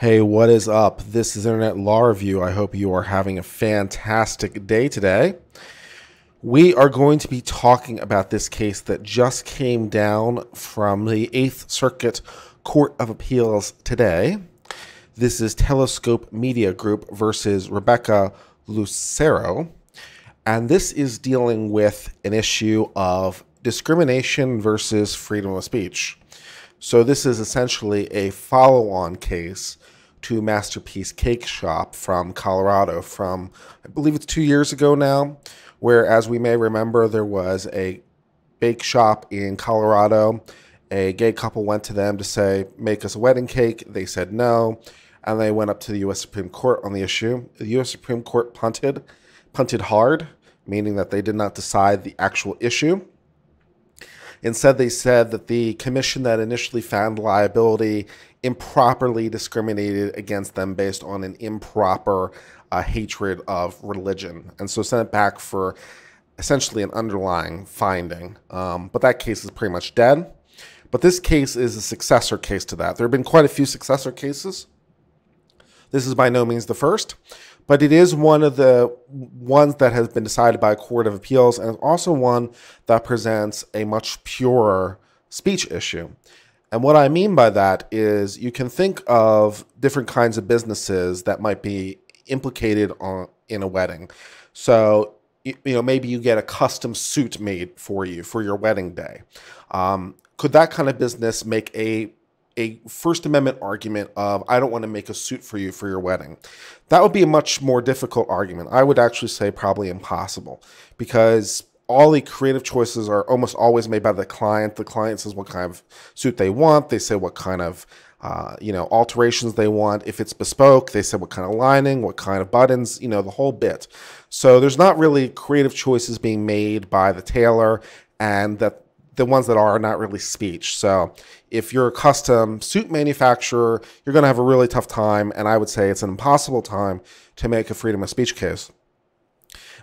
Hey, what is up? This is Internet Law Review. I hope you are having a fantastic day today. We are going to be talking about this case that just came down from the Eighth Circuit Court of Appeals today. This is Telescope Media Group versus Rebecca Lucero. And this is dealing with an issue of discrimination versus freedom of speech. So, this is essentially a follow on case to Masterpiece Cake Shop from Colorado from, I believe it's two years ago now, where, as we may remember, there was a bake shop in Colorado. A gay couple went to them to say, make us a wedding cake. They said no. And they went up to the U.S. Supreme Court on the issue. The U.S. Supreme Court punted, punted hard, meaning that they did not decide the actual issue. Instead, they said that the commission that initially found liability improperly discriminated against them based on an improper uh, hatred of religion, and so sent it back for essentially an underlying finding. Um, but that case is pretty much dead. But this case is a successor case to that. There have been quite a few successor cases. This is by no means the first, but it is one of the ones that has been decided by a court of appeals and also one that presents a much purer speech issue. And what I mean by that is you can think of different kinds of businesses that might be implicated on in a wedding. So you, know maybe you get a custom suit made for you for your wedding day. Um, could that kind of business make a a First Amendment argument of I don't want to make a suit for you for your wedding. That would be a much more difficult argument. I would actually say probably impossible because all the creative choices are almost always made by the client. The client says what kind of suit they want. They say what kind of uh, you know alterations they want. If it's bespoke, they say what kind of lining, what kind of buttons, you know, the whole bit. So there's not really creative choices being made by the tailor, and that the ones that are, not really speech. So if you're a custom suit manufacturer, you're going to have a really tough time, and I would say it's an impossible time to make a freedom of speech case.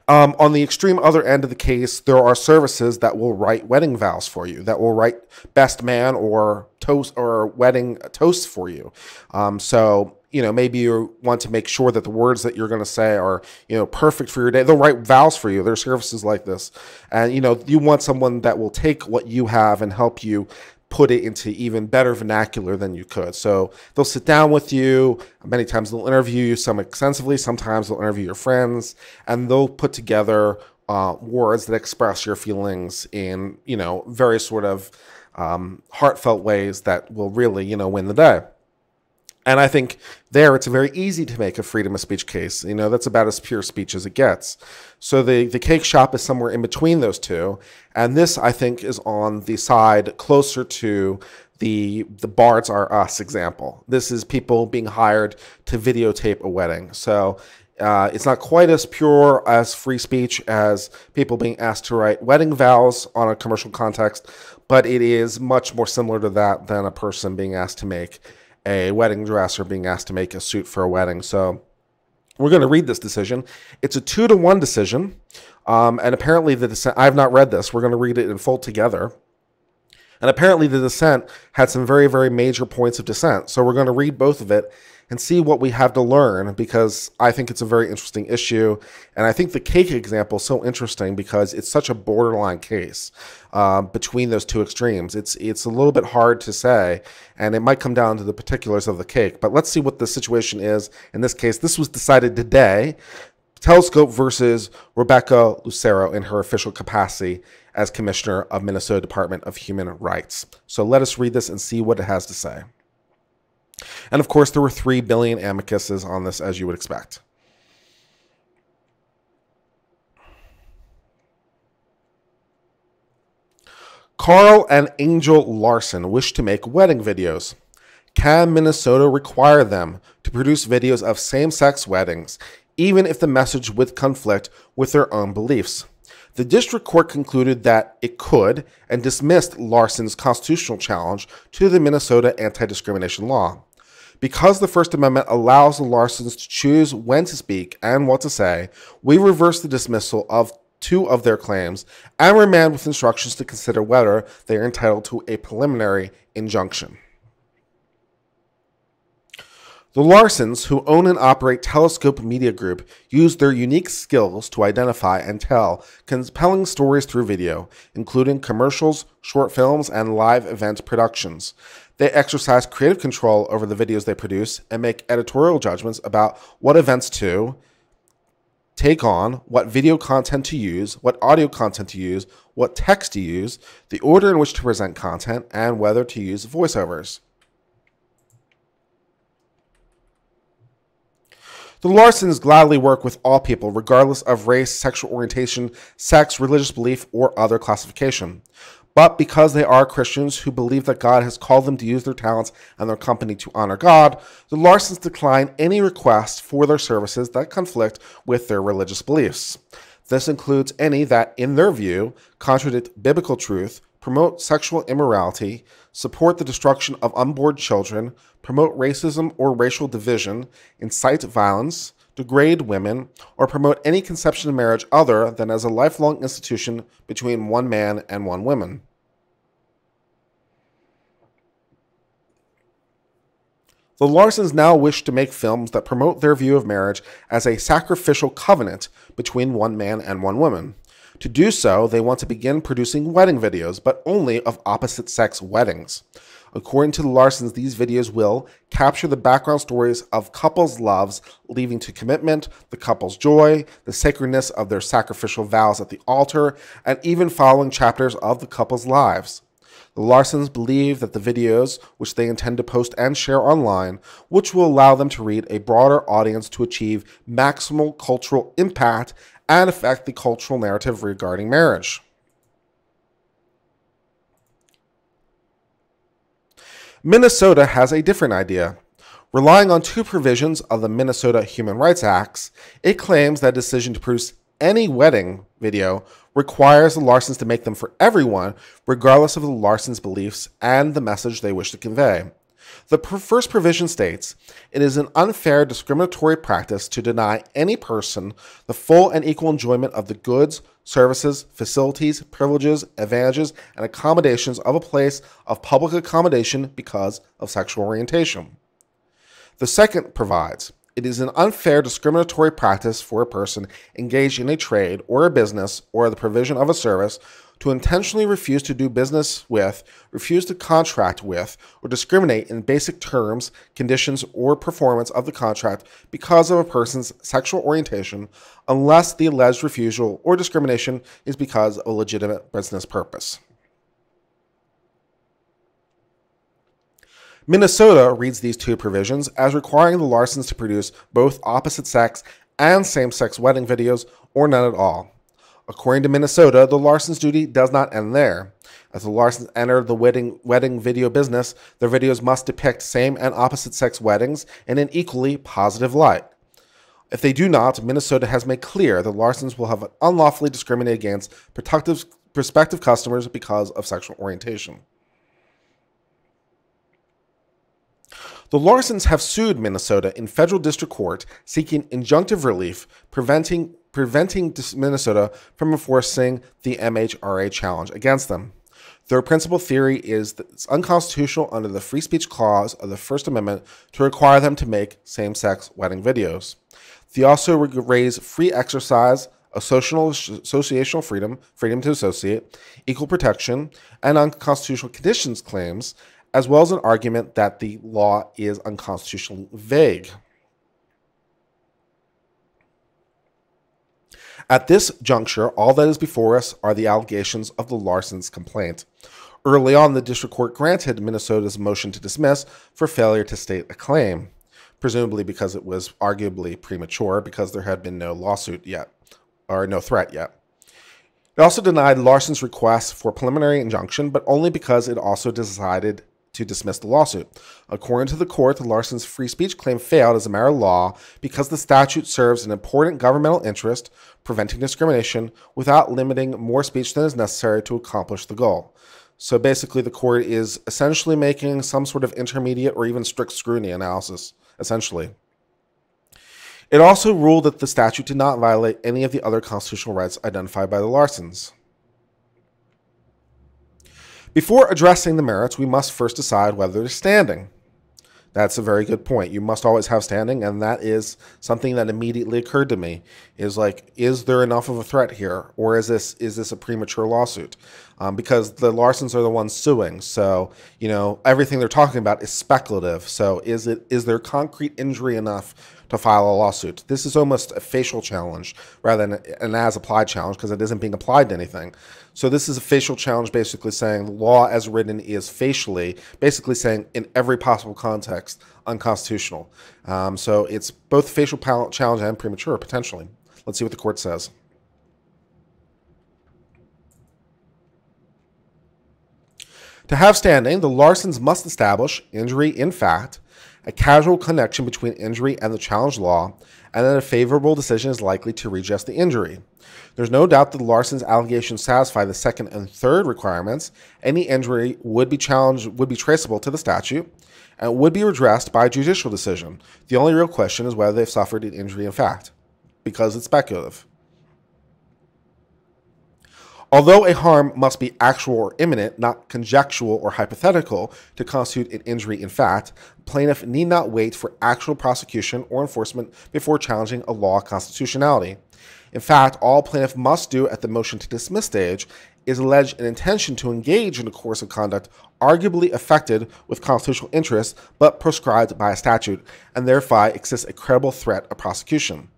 Um, on the extreme other end of the case, there are services that will write wedding vows for you, that will write best man or toast or wedding toasts for you. Um, so you know maybe you want to make sure that the words that you're going to say are you know perfect for your day. They'll write vows for you. There are services like this, and you know you want someone that will take what you have and help you put it into even better vernacular than you could. So they'll sit down with you. Many times they'll interview you, some extensively. Sometimes they'll interview your friends, and they'll put together uh, words that express your feelings in you know very sort of um, heartfelt ways that will really you know win the day. And I think there it's very easy to make a freedom of speech case. You know, that's about as pure speech as it gets. So the, the cake shop is somewhere in between those two. And this, I think, is on the side closer to the the Bards Are Us example. This is people being hired to videotape a wedding. So uh, it's not quite as pure as free speech as people being asked to write wedding vows on a commercial context, but it is much more similar to that than a person being asked to make a wedding dress or being asked to make a suit for a wedding. So we're going to read this decision. It's a two to one decision. Um, and apparently, the dissent, I've not read this. We're going to read it in full together. And apparently, the dissent had some very, very major points of dissent. So we're going to read both of it and see what we have to learn because I think it's a very interesting issue. And I think the cake example is so interesting because it's such a borderline case uh, between those two extremes. It's, it's a little bit hard to say, and it might come down to the particulars of the cake. But let's see what the situation is in this case. This was decided today. Telescope versus Rebecca Lucero in her official capacity as Commissioner of Minnesota Department of Human Rights. So let us read this and see what it has to say. And of course, there were 3 billion amicuses on this, as you would expect. Carl and Angel Larsen wish to make wedding videos. Can Minnesota require them to produce videos of same sex weddings, even if the message would conflict with their own beliefs? The district court concluded that it could and dismissed Larsen's constitutional challenge to the Minnesota anti discrimination law. Because the First Amendment allows the Larsens to choose when to speak and what to say, we reverse the dismissal of two of their claims and remand with instructions to consider whether they are entitled to a preliminary injunction. The Larsens, who own and operate Telescope Media Group, use their unique skills to identify and tell compelling stories through video, including commercials, short films, and live event productions. They exercise creative control over the videos they produce and make editorial judgments about what events to take on, what video content to use, what audio content to use, what text to use, the order in which to present content, and whether to use voiceovers. The Larsens gladly work with all people, regardless of race, sexual orientation, sex, religious belief, or other classification. But because they are Christians who believe that God has called them to use their talents and their company to honor God, the Larsens decline any requests for their services that conflict with their religious beliefs. This includes any that, in their view, contradict biblical truth, promote sexual immorality, support the destruction of unborn children, promote racism or racial division, incite violence, degrade women, or promote any conception of marriage other than as a lifelong institution between one man and one woman. The Larsens now wish to make films that promote their view of marriage as a sacrificial covenant between one man and one woman. To do so, they want to begin producing wedding videos, but only of opposite sex weddings. According to the Larsens, these videos will capture the background stories of couples' loves leading to commitment, the couple's joy, the sacredness of their sacrificial vows at the altar, and even following chapters of the couple's lives. The Larsens believe that the videos, which they intend to post and share online, which will allow them to reach a broader audience to achieve maximal cultural impact and affect the cultural narrative regarding marriage. Minnesota has a different idea. Relying on two provisions of the Minnesota Human Rights Acts, it claims that decision to produce any wedding video requires the Larsens to make them for everyone, regardless of the Larsens' beliefs and the message they wish to convey. The first provision states it is an unfair discriminatory practice to deny any person the full and equal enjoyment of the goods, services, facilities, privileges, advantages, and accommodations of a place of public accommodation because of sexual orientation. The second provides it is an unfair discriminatory practice for a person engaged in a trade or a business or the provision of a service to intentionally refuse to do business with, refuse to contract with, or discriminate in basic terms, conditions, or performance of the contract because of a person's sexual orientation, unless the alleged refusal or discrimination is because of a legitimate business purpose. Minnesota reads these two provisions as requiring the Larsens to produce both opposite sex and same sex wedding videos or none at all. According to Minnesota, the Larsens' duty does not end there. As the Larsens enter the wedding, wedding video business, their videos must depict same and opposite sex weddings in an equally positive light. If they do not, Minnesota has made clear the Larsens will have unlawfully discriminated against prospective customers because of sexual orientation. The Larsens have sued Minnesota in federal district court seeking injunctive relief preventing preventing Minnesota from enforcing the MHRA challenge against them. Their principal theory is that it's unconstitutional under the free speech clause of the First Amendment to require them to make same sex wedding videos. They also raise free exercise, associational freedom, freedom to associate, equal protection, and unconstitutional conditions claims, as well as an argument that the law is unconstitutionally vague. At this juncture, all that is before us are the allegations of the Larsens complaint. Early on, the district court granted Minnesota's motion to dismiss for failure to state a claim, presumably because it was arguably premature because there had been no lawsuit yet, or no threat yet. It also denied Larsen's request for preliminary injunction, but only because it also decided to dismiss the lawsuit. According to the court, the Larsen's free speech claim failed as a matter of law because the statute serves an important governmental interest, preventing discrimination, without limiting more speech than is necessary to accomplish the goal. So basically, the court is essentially making some sort of intermediate or even strict scrutiny analysis, essentially. It also ruled that the statute did not violate any of the other constitutional rights identified by the Larsens. Before addressing the merits, we must first decide whether they're standing. That's a very good point. You must always have standing, and that is something that immediately occurred to me. Is like, is there enough of a threat here, or is this is this a premature lawsuit? Um, because the Larsens are the ones suing, so you know everything they're talking about is speculative. So is it is there concrete injury enough to file a lawsuit. This is almost a facial challenge rather than an as applied challenge because it isn't being applied to anything. So this is a facial challenge basically saying the law as written is facially, basically saying in every possible context, unconstitutional. Um, so it's both facial challenge and premature potentially. Let's see what the court says. To have standing, the Larsens must establish injury in fact a casual connection between injury and the challenged law, and that a favorable decision is likely to redress the injury. There's no doubt that Larsen's allegations satisfy the second and third requirements. Any injury would be challenged would be traceable to the statute and would be redressed by a judicial decision. The only real question is whether they've suffered an injury in fact, because it's speculative. Although a harm must be actual or imminent, not conjectural or hypothetical, to constitute an injury in fact, plaintiff need not wait for actual prosecution or enforcement before challenging a law constitutionality. In fact, all plaintiff must do at the motion to dismiss stage is allege an intention to engage in a course of conduct arguably affected with constitutional interests but proscribed by a statute, and thereby exists a credible threat of prosecution.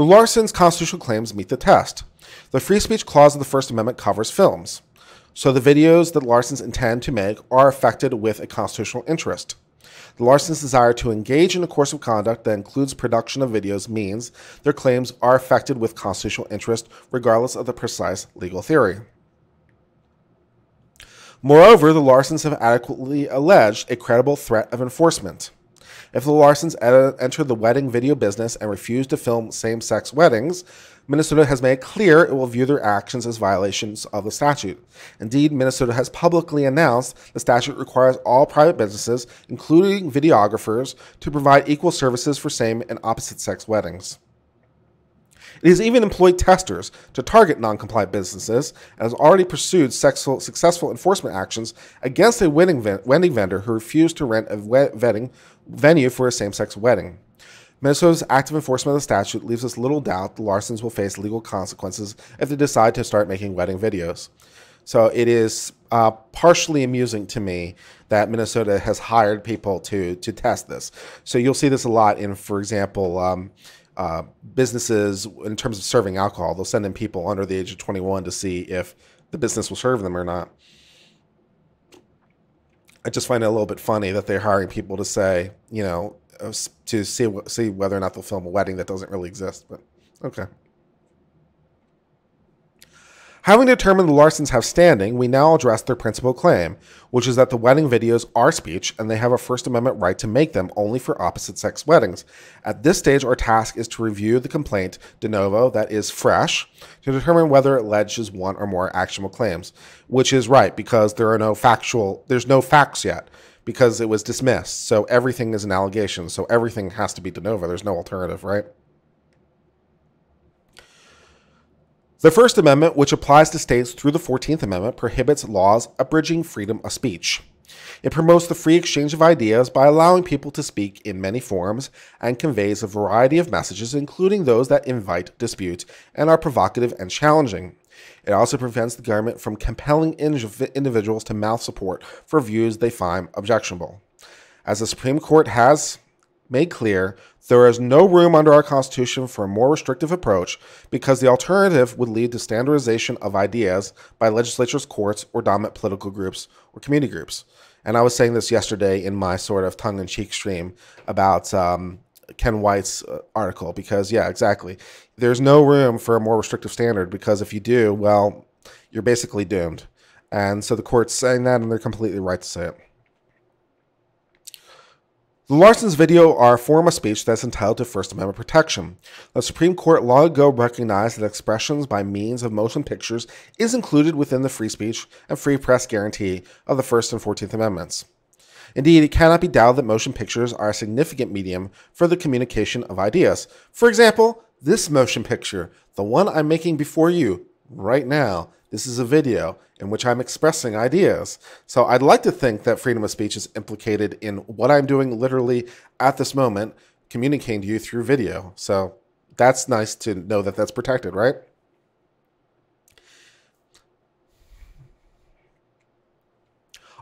The Larsen's constitutional claims meet the test. The free speech clause of the First Amendment covers films, so the videos that Larsens intend to make are affected with a constitutional interest. The Larsens' desire to engage in a course of conduct that includes production of videos means their claims are affected with constitutional interest regardless of the precise legal theory. Moreover, the Larsens have adequately alleged a credible threat of enforcement. If the Larsens enter the wedding video business and refuse to film same sex weddings, Minnesota has made clear it will view their actions as violations of the statute. Indeed, Minnesota has publicly announced the statute requires all private businesses, including videographers, to provide equal services for same and opposite sex weddings. It has even employed testers to target non-compliant businesses and has already pursued successful enforcement actions against a wedding, wedding vendor who refused to rent a wedding venue for a same-sex wedding. Minnesota's active enforcement of the statute leaves us little doubt the Larsens will face legal consequences if they decide to start making wedding videos. So it is uh, partially amusing to me that Minnesota has hired people to to test this. So you'll see this a lot in, for example, um, uh, businesses in terms of serving alcohol. They'll send in people under the age of 21 to see if the business will serve them or not. I just find it a little bit funny that they're hiring people to say, you know, uh, to see see whether or not they'll film a wedding that doesn't really exist. But okay. Having determined the Larsens have standing, we now address their principal claim, which is that the wedding videos are speech and they have a First Amendment right to make them only for opposite sex weddings. At this stage, our task is to review the complaint de novo, that is fresh, to determine whether it alleges one or more actionable claims, which is right because there are no factual, there's no facts yet because it was dismissed. So everything is an allegation. So everything has to be de novo. There's no alternative, right? The First Amendment, which applies to states through the 14th Amendment, prohibits laws abridging freedom of speech. It promotes the free exchange of ideas by allowing people to speak in many forms and conveys a variety of messages, including those that invite dispute and are provocative and challenging. It also prevents the government from compelling individuals to mouth support for views they find objectionable. As the Supreme Court has made clear, there is no room under our Constitution for a more restrictive approach because the alternative would lead to standardization of ideas by legislatures, courts, or dominant political groups or community groups. And I was saying this yesterday in my sort of tongue in cheek stream about um, Ken White's uh, article because, yeah, exactly. There's no room for a more restrictive standard because if you do, well, you're basically doomed. And so the court's saying that, and they're completely right to say it. The Larsen's video are a form of speech that's entitled to First Amendment protection. The Supreme Court long ago recognized that expressions by means of motion pictures is included within the free speech and free press guarantee of the First and Fourteenth Amendments. Indeed, it cannot be doubted that motion pictures are a significant medium for the communication of ideas. For example, this motion picture, the one I'm making before you right now. This is a video in which I'm expressing ideas. So I'd like to think that freedom of speech is implicated in what I'm doing literally at this moment, communicating to you through video. So that's nice to know that that's protected, right?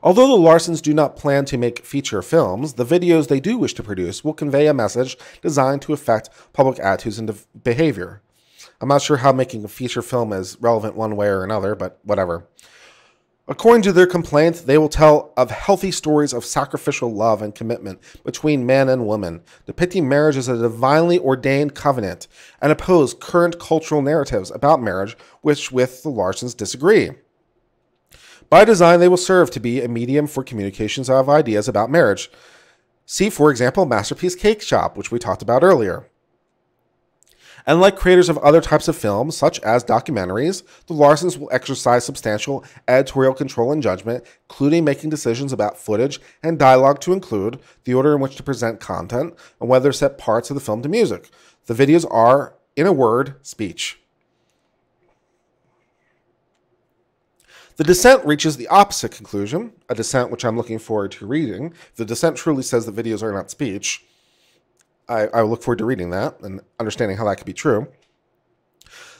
Although the Larsens do not plan to make feature films, the videos they do wish to produce will convey a message designed to affect public attitudes and behavior. I'm not sure how making a feature film is relevant one way or another, but whatever. According to their complaint, they will tell of healthy stories of sacrificial love and commitment between man and woman, depicting marriage as a divinely ordained covenant, and oppose current cultural narratives about marriage which with the Larsens disagree. By design, they will serve to be a medium for communications of ideas about marriage. See, for example, Masterpiece Cake Shop, which we talked about earlier. And like creators of other types of films, such as documentaries, the Larsens will exercise substantial editorial control and judgment, including making decisions about footage and dialogue to include, the order in which to present content, and whether to set parts of the film to music. The videos are, in a word, speech. The dissent reaches the opposite conclusion, a dissent which I'm looking forward to reading. The dissent truly says that videos are not speech. I, I look forward to reading that and understanding how that could be true.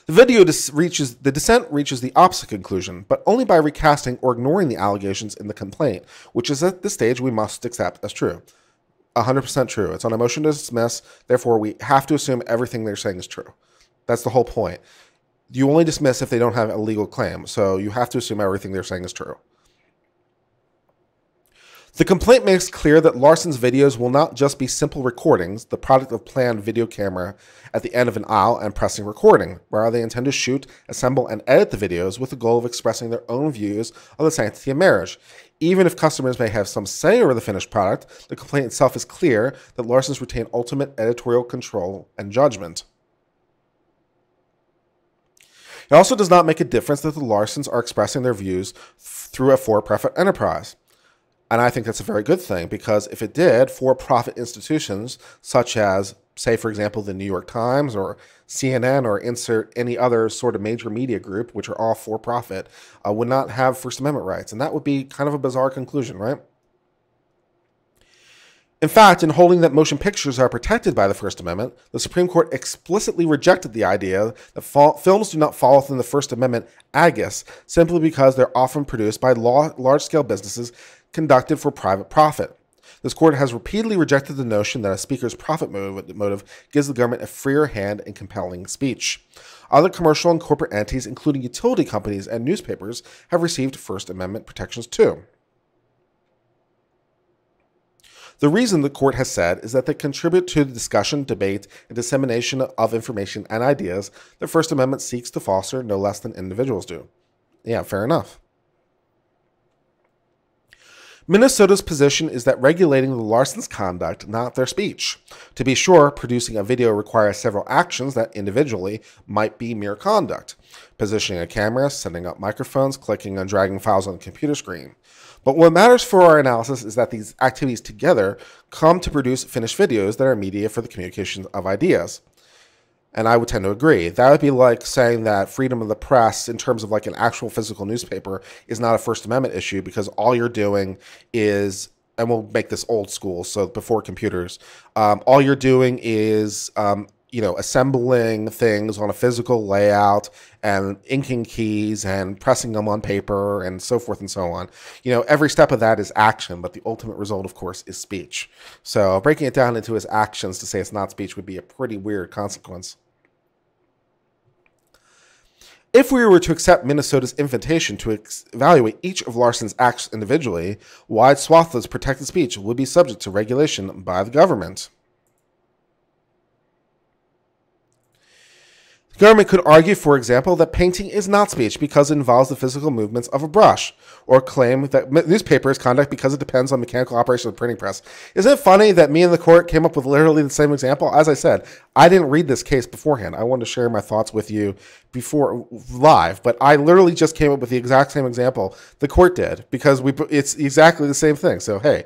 The video reaches the dissent reaches the opposite conclusion, but only by recasting or ignoring the allegations in the complaint, which is at this stage we must accept as true. 100% true. It's on a motion to dismiss, therefore we have to assume everything they're saying is true. That's the whole point you only dismiss if they don't have a legal claim. So you have to assume everything they're saying is true. The complaint makes clear that Larsen's videos will not just be simple recordings, the product of planned video camera at the end of an aisle and pressing recording. Rather, they intend to shoot, assemble, and edit the videos with the goal of expressing their own views of the sanctity of marriage. Even if customers may have some say over the finished product, the complaint itself is clear that Larsen's retain ultimate editorial control and judgment. It also does not make a difference that the Larsens are expressing their views through a for profit enterprise. And I think that's a very good thing because if it did, for profit institutions such as, say, for example, the New York Times or CNN or insert any other sort of major media group, which are all for profit, uh, would not have First Amendment rights. And that would be kind of a bizarre conclusion, right? In fact, in holding that motion pictures are protected by the First Amendment, the Supreme Court explicitly rejected the idea that films do not fall within the First Amendment aegis simply because they're often produced by large scale businesses conducted for private profit. This court has repeatedly rejected the notion that a speaker's profit motive gives the government a freer hand in compelling speech. Other commercial and corporate entities, including utility companies and newspapers, have received First Amendment protections too. The reason the court has said is that they contribute to the discussion, debate, and dissemination of information and ideas the First Amendment seeks to foster no less than individuals do. Yeah, fair enough. Minnesota's position is that regulating the Larsens' conduct, not their speech. To be sure, producing a video requires several actions that individually might be mere conduct positioning a camera, setting up microphones, clicking and dragging files on the computer screen. But what matters for our analysis is that these activities together come to produce finished videos that are media for the communication of ideas. And I would tend to agree. That would be like saying that freedom of the press, in terms of like an actual physical newspaper, is not a First Amendment issue because all you're doing is and we'll make this old school, so before computers, um, all you're doing is um, you know, assembling things on a physical layout and inking keys and pressing them on paper and so forth and so on. You know, every step of that is action, but the ultimate result, of course, is speech. So breaking it down into his actions to say it's not speech would be a pretty weird consequence. If we were to accept Minnesota's invitation to evaluate each of Larsen's acts individually, wide swaths of protected speech would be subject to regulation by the government. Government could argue, for example, that painting is not speech because it involves the physical movements of a brush, or claim that newspaper is conduct because it depends on mechanical operation of the printing press. Isn't it funny that me and the court came up with literally the same example? As I said, I didn't read this case beforehand. I wanted to share my thoughts with you before live, but I literally just came up with the exact same example the court did because we it's exactly the same thing. So hey,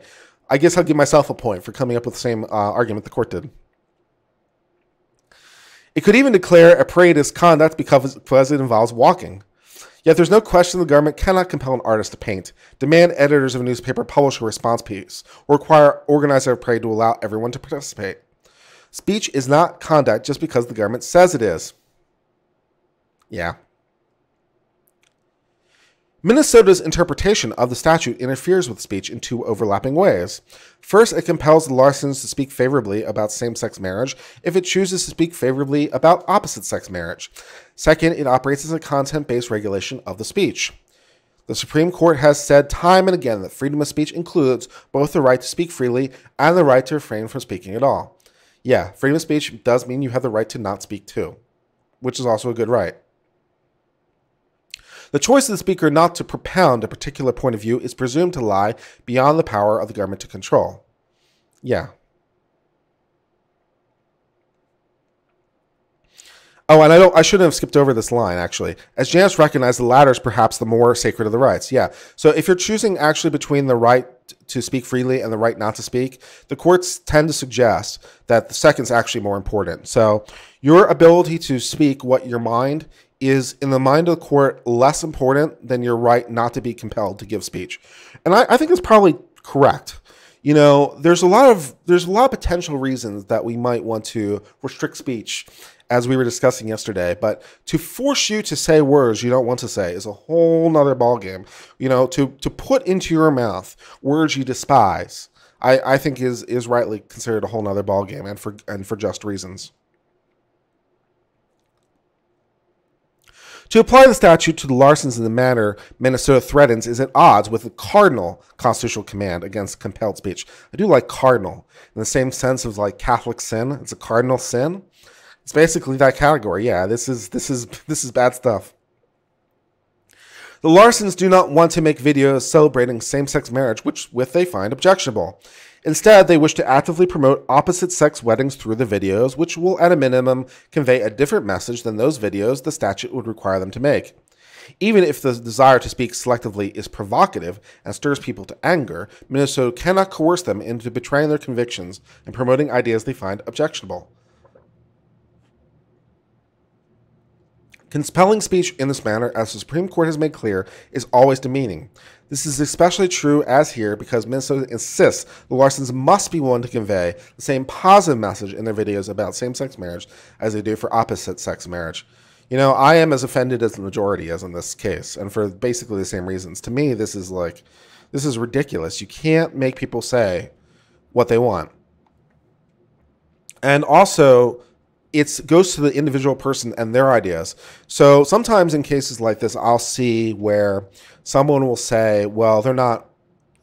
I guess I'll give myself a point for coming up with the same uh, argument the court did. It could even declare a parade as conduct because, because it involves walking. Yet there's no question the government cannot compel an artist to paint, demand editors of a newspaper publish a response piece, or require organizer of parade to allow everyone to participate. Speech is not conduct just because the government says it is. Yeah. Minnesota's interpretation of the statute interferes with speech in two overlapping ways. First, it compels the Larsens to speak favorably about same sex marriage if it chooses to speak favorably about opposite sex marriage. Second, it operates as a content based regulation of the speech. The Supreme Court has said time and again that freedom of speech includes both the right to speak freely and the right to refrain from speaking at all. Yeah, freedom of speech does mean you have the right to not speak too, which is also a good right. The choice of the speaker not to propound a particular point of view is presumed to lie beyond the power of the government to control. Yeah. Oh, and I don't. I shouldn't have skipped over this line actually. As Janus recognized, the latter is perhaps the more sacred of the rights. Yeah. So if you're choosing actually between the right to speak freely and the right not to speak, the courts tend to suggest that the second is actually more important. So your ability to speak what your mind is in the mind of the court less important than your right not to be compelled to give speech. And I, I think it's probably correct. You know, there's a lot of there's a lot of potential reasons that we might want to restrict speech as we were discussing yesterday. But to force you to say words you don't want to say is a whole nother ballgame. You know, to to put into your mouth words you despise, I, I think is is rightly considered a whole nother ballgame and for and for just reasons. To apply the statute to the Larsens in the manner Minnesota threatens is at odds with the cardinal constitutional command against compelled speech. I do like cardinal in the same sense of like Catholic sin. It's a cardinal sin. It's basically that category. Yeah, this is this is this is bad stuff. The Larsens do not want to make videos celebrating same-sex marriage, which with they find objectionable. Instead, they wish to actively promote opposite sex weddings through the videos, which will, at a minimum, convey a different message than those videos the statute would require them to make. Even if the desire to speak selectively is provocative and stirs people to anger, Minnesota cannot coerce them into betraying their convictions and promoting ideas they find objectionable. Compelling speech in this manner, as the Supreme Court has made clear, is always demeaning. This is especially true as here because Minnesota insists the Larsens must be willing to convey the same positive message in their videos about same sex marriage as they do for opposite sex marriage. You know, I am as offended as the majority as in this case, and for basically the same reasons. To me, this is like, this is ridiculous. You can't make people say what they want. And also, it goes to the individual person and their ideas. So sometimes in cases like this, I'll see where someone will say, "Well, they're not.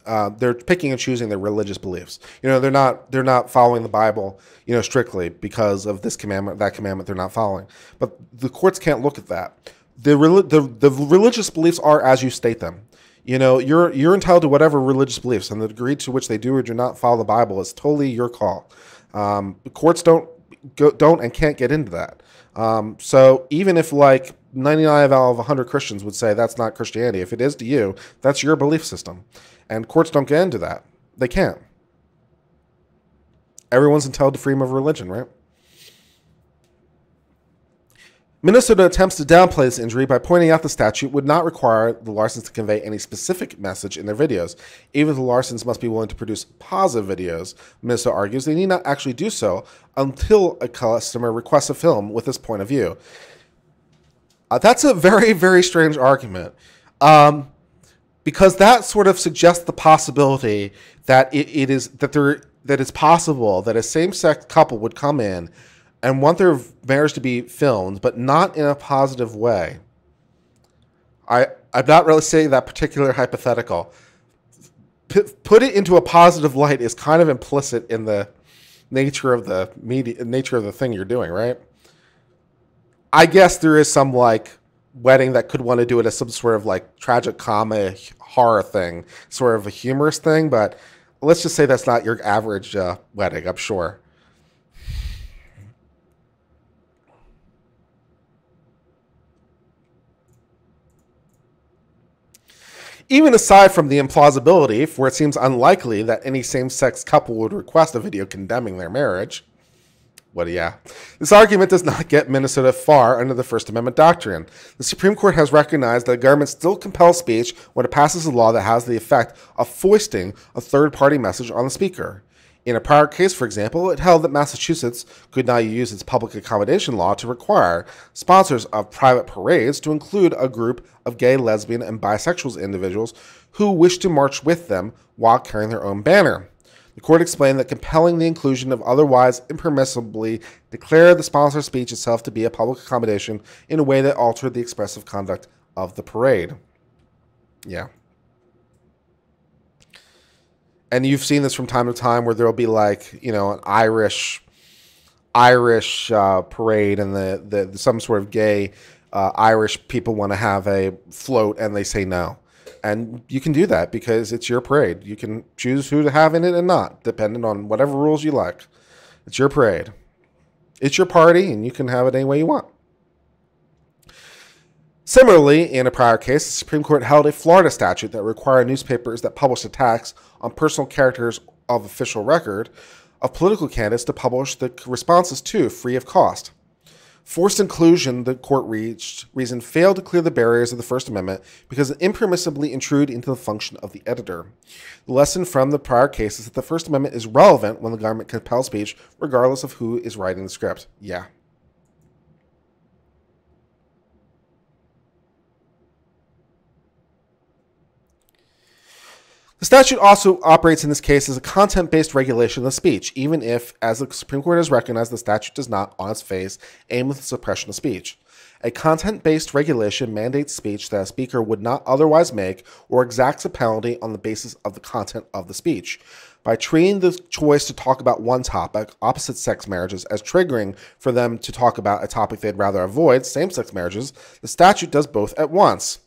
Uh, they're picking and choosing their religious beliefs. You know, they're not. They're not following the Bible. You know, strictly because of this commandment, that commandment. They're not following. But the courts can't look at that. The, the, the religious beliefs are as you state them. You know, you're you're entitled to whatever religious beliefs, and the degree to which they do or do not follow the Bible is totally your call. Um, courts don't go, don't and can't get into that. Um, so even if like 99 out of 100 Christians would say that's not Christianity, if it is to you, that's your belief system. And courts don't get into that. They can't. Everyone's entitled to freedom of religion, right? Minnesota attempts to downplay this injury by pointing out the statute would not require the Larsens to convey any specific message in their videos. Even if the Larsens must be willing to produce positive videos, Minnesota argues they need not actually do so until a customer requests a film with this point of view. Uh, that's a very, very strange argument. Um, because that sort of suggests the possibility that it, it is that there that it's possible that a same-sex couple would come in and want their marriage to be filmed, but not in a positive way. I I'm not really saying that particular hypothetical. P- put it into a positive light is kind of implicit in the nature of the media, nature of the thing you're doing, right? I guess there is some like wedding that could want to do it as some sort of like tragic comedy horror thing, sort of a humorous thing, but let's just say that's not your average uh, wedding. I'm sure. Even aside from the implausibility, for it seems unlikely that any same sex couple would request a video condemning their marriage, What yeah. This argument does not get Minnesota far under the First Amendment doctrine. The Supreme Court has recognized that a government still compels speech when it passes a law that has the effect of foisting a third party message on the speaker. In a prior case, for example, it held that Massachusetts could not use its public accommodation law to require sponsors of private parades to include a group of gay, lesbian, and bisexual individuals who wished to march with them while carrying their own banner. The court explained that compelling the inclusion of otherwise impermissibly declared the sponsor's speech itself to be a public accommodation in a way that altered the expressive conduct of the parade. Yeah. And you've seen this from time to time where there'll be like, you know, an Irish Irish uh, parade and the, the some sort of gay uh, Irish people want to have a float and they say no and you can do that because it's your parade. You can choose who to have in it and not, depending on whatever rules you like. It's your parade. It's your party, and you can have it any way you want. Similarly, in a prior case, the Supreme Court held a Florida statute that required newspapers that published attacks on personal characters of official record of political candidates to publish the responses to free of cost. Forced inclusion, the court reached, reason failed to clear the barriers of the First Amendment because it impermissibly intrude into the function of the editor. The lesson from the prior case is that the First Amendment is relevant when the government compels speech, regardless of who is writing the script. Yeah. The statute also operates in this case as a content based regulation of the speech, even if, as the Supreme Court has recognized, the statute does not, on its face, aim at the suppression of speech. A content based regulation mandates speech that a speaker would not otherwise make or exacts a penalty on the basis of the content of the speech. By treating the choice to talk about one topic, opposite sex marriages, as triggering for them to talk about a topic they'd rather avoid, same sex marriages, the statute does both at once.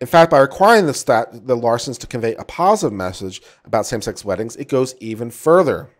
In fact, by requiring the, stat, the Larsens to convey a positive message about same sex weddings, it goes even further.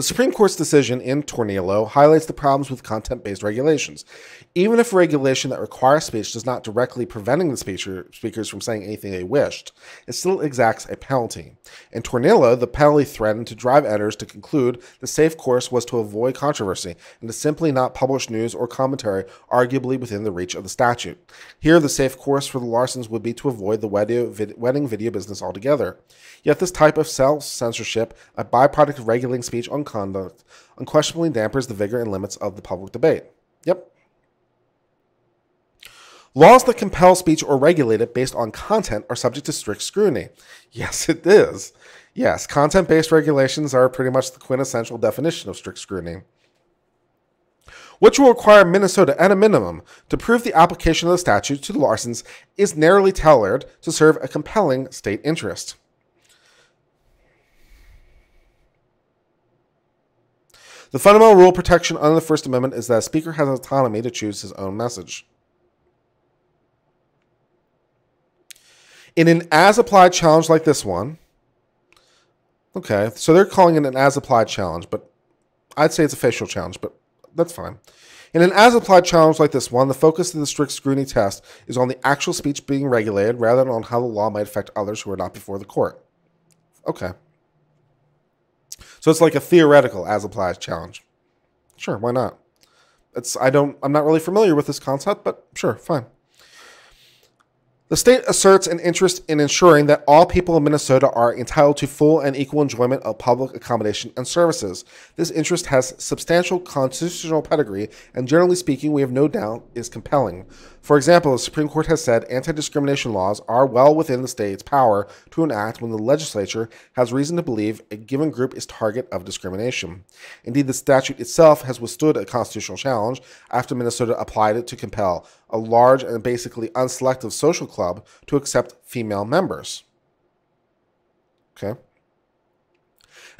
The Supreme Court's decision in Tornillo highlights the problems with content based regulations. Even if a regulation that requires speech does not directly preventing the speaker, speakers from saying anything they wished, it still exacts a penalty. In Tornillo, the penalty threatened to drive editors to conclude the safe course was to avoid controversy and to simply not publish news or commentary arguably within the reach of the statute. Here, the safe course for the Larsens would be to avoid the wedding video business altogether. Yet, this type of self censorship, a byproduct of regulating speech on conduct, unquestionably dampers the vigor and limits of the public debate. Yep. Laws that compel speech or regulate it based on content are subject to strict scrutiny. Yes, it is. Yes, content based regulations are pretty much the quintessential definition of strict scrutiny. Which will require Minnesota, at a minimum, to prove the application of the statute to the Larsens is narrowly tailored to serve a compelling state interest. The fundamental rule protection under the First Amendment is that a speaker has autonomy to choose his own message. In an as applied challenge like this one, okay, so they're calling it an as applied challenge, but I'd say it's a facial challenge, but that's fine. In an as applied challenge like this one, the focus of the strict scrutiny test is on the actual speech being regulated rather than on how the law might affect others who are not before the court. Okay. So it's like a theoretical as applied challenge. Sure, why not? It's I don't I'm not really familiar with this concept, but sure, fine. The state asserts an interest in ensuring that all people in Minnesota are entitled to full and equal enjoyment of public accommodation and services. This interest has substantial constitutional pedigree, and generally speaking, we have no doubt is compelling. For example, the Supreme Court has said anti discrimination laws are well within the state's power to enact when the legislature has reason to believe a given group is target of discrimination. Indeed, the statute itself has withstood a constitutional challenge after Minnesota applied it to compel a large and basically unselective social club to accept female members. Okay.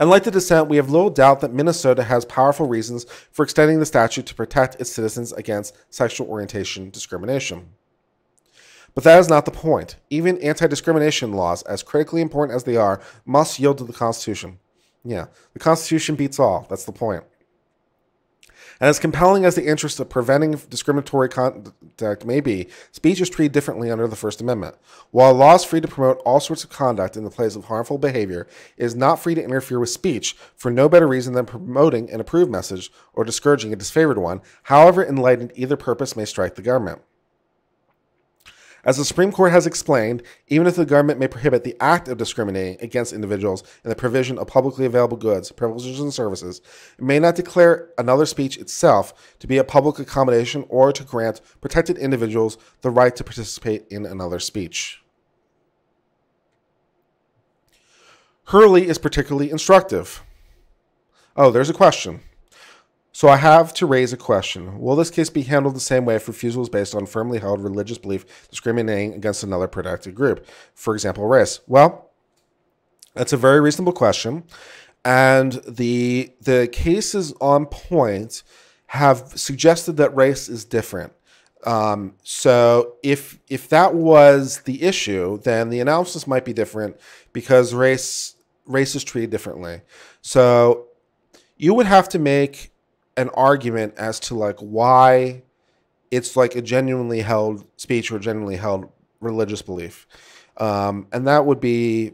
And like the dissent, we have little doubt that Minnesota has powerful reasons for extending the statute to protect its citizens against sexual orientation discrimination. But that is not the point. Even anti discrimination laws, as critically important as they are, must yield to the Constitution. Yeah, the Constitution beats all. That's the point. And as compelling as the interest of preventing discriminatory conduct may be, speech is treated differently under the First Amendment. While law is free to promote all sorts of conduct in the place of harmful behavior, it is not free to interfere with speech for no better reason than promoting an approved message or discouraging a disfavored one, however enlightened either purpose may strike the government. As the Supreme Court has explained, even if the government may prohibit the act of discriminating against individuals in the provision of publicly available goods, privileges, and services, it may not declare another speech itself to be a public accommodation or to grant protected individuals the right to participate in another speech. Hurley is particularly instructive. Oh, there's a question. So I have to raise a question. Will this case be handled the same way if refusal is based on firmly held religious belief discriminating against another protected group, for example, race? Well, that's a very reasonable question. And the the cases on point have suggested that race is different. Um, so if if that was the issue, then the analysis might be different because race race is treated differently. So you would have to make an argument as to like why it's like a genuinely held speech or genuinely held religious belief, um, and that would be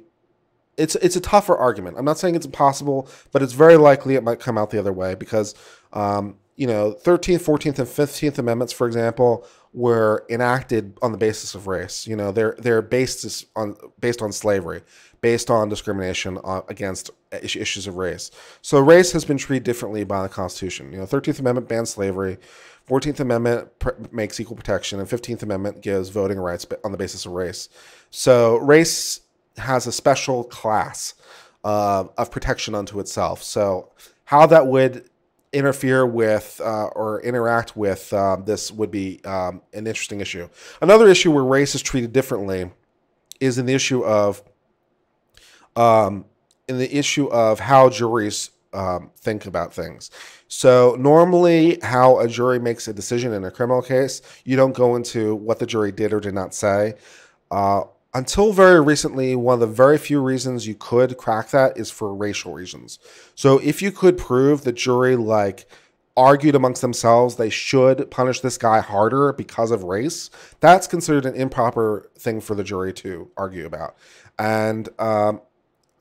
it's it's a tougher argument. I'm not saying it's impossible, but it's very likely it might come out the other way because um, you know 13th, 14th, and 15th amendments, for example, were enacted on the basis of race. You know, they're they're based on based on slavery based on discrimination uh, against issues of race. So race has been treated differently by the Constitution. You know, 13th Amendment bans slavery, 14th Amendment makes equal protection, and 15th Amendment gives voting rights on the basis of race. So race has a special class uh, of protection unto itself. So how that would interfere with uh, or interact with uh, this would be um, an interesting issue. Another issue where race is treated differently is in the issue of um, in the issue of how juries um, think about things. So normally, how a jury makes a decision in a criminal case, you don't go into what the jury did or did not say. Uh, until very recently, one of the very few reasons you could crack that is for racial reasons. So if you could prove the jury like argued amongst themselves they should punish this guy harder because of race, that's considered an improper thing for the jury to argue about. And um,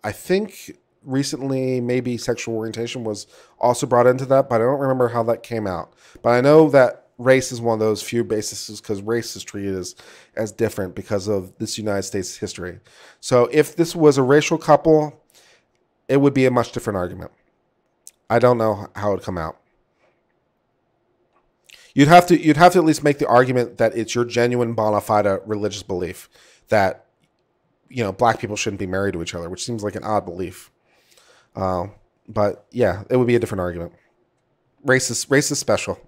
I think recently maybe sexual orientation was also brought into that, but I don't remember how that came out. But I know that race is one of those few bases because race is treated as as different because of this United States history. So if this was a racial couple, it would be a much different argument. I don't know how it would come out. You'd have to you'd have to at least make the argument that it's your genuine bona fide religious belief that you know, black people shouldn't be married to each other, which seems like an odd belief. Uh, but yeah, it would be a different argument. Race is, race is special.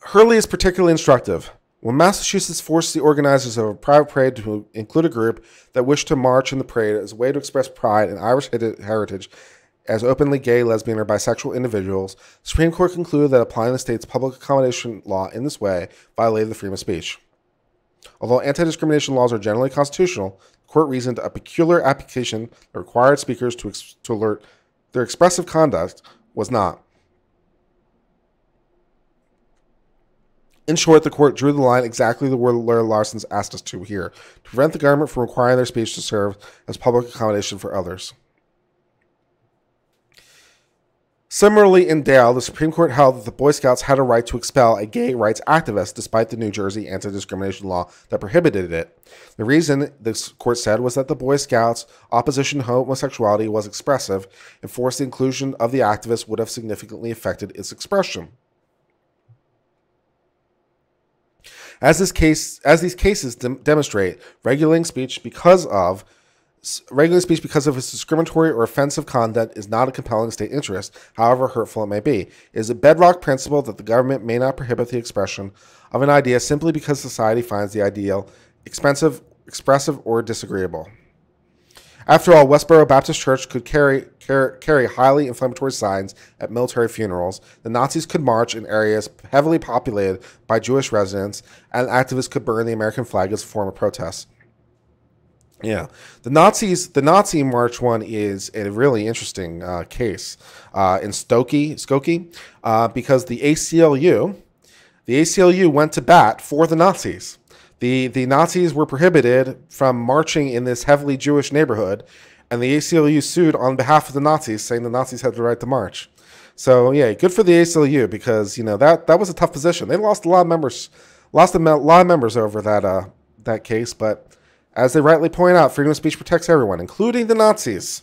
Hurley is particularly instructive. When Massachusetts forced the organizers of a private parade to include a group that wished to march in the parade as a way to express pride in Irish heritage as openly gay, lesbian, or bisexual individuals, the Supreme Court concluded that applying the state's public accommodation law in this way violated the freedom of speech. Although anti discrimination laws are generally constitutional, the court reasoned a peculiar application that required speakers to, to alert their expressive conduct was not. In short, the court drew the line exactly the way Lawyer Larsen's asked us to here to prevent the government from requiring their speech to serve as public accommodation for others. Similarly, in Dale, the Supreme Court held that the Boy Scouts had a right to expel a gay rights activist despite the New Jersey anti discrimination law that prohibited it. The reason, the court said, was that the Boy Scouts' opposition to homosexuality was expressive, and forced the inclusion of the activist would have significantly affected its expression. As this case, as these cases demonstrate, regulating speech because of Regulating speech because of its discriminatory or offensive content is not a compelling state interest, however hurtful it may be. It is a bedrock principle that the government may not prohibit the expression of an idea simply because society finds the ideal expensive, expressive, or disagreeable. After all, Westboro Baptist Church could carry, carry, carry highly inflammatory signs at military funerals. The Nazis could march in areas heavily populated by Jewish residents, and activists could burn the American flag as a form of protest. Yeah, the Nazis. The Nazi March one is a really interesting uh, case uh, in Stokey, Skokie, uh, because the ACLU, the ACLU went to bat for the Nazis. the The Nazis were prohibited from marching in this heavily Jewish neighborhood, and the ACLU sued on behalf of the Nazis, saying the Nazis had the right to march. So yeah, good for the ACLU because you know that that was a tough position. They lost a lot of members, lost a lot of members over that uh, that case, but as they rightly point out, freedom of speech protects everyone, including the Nazis.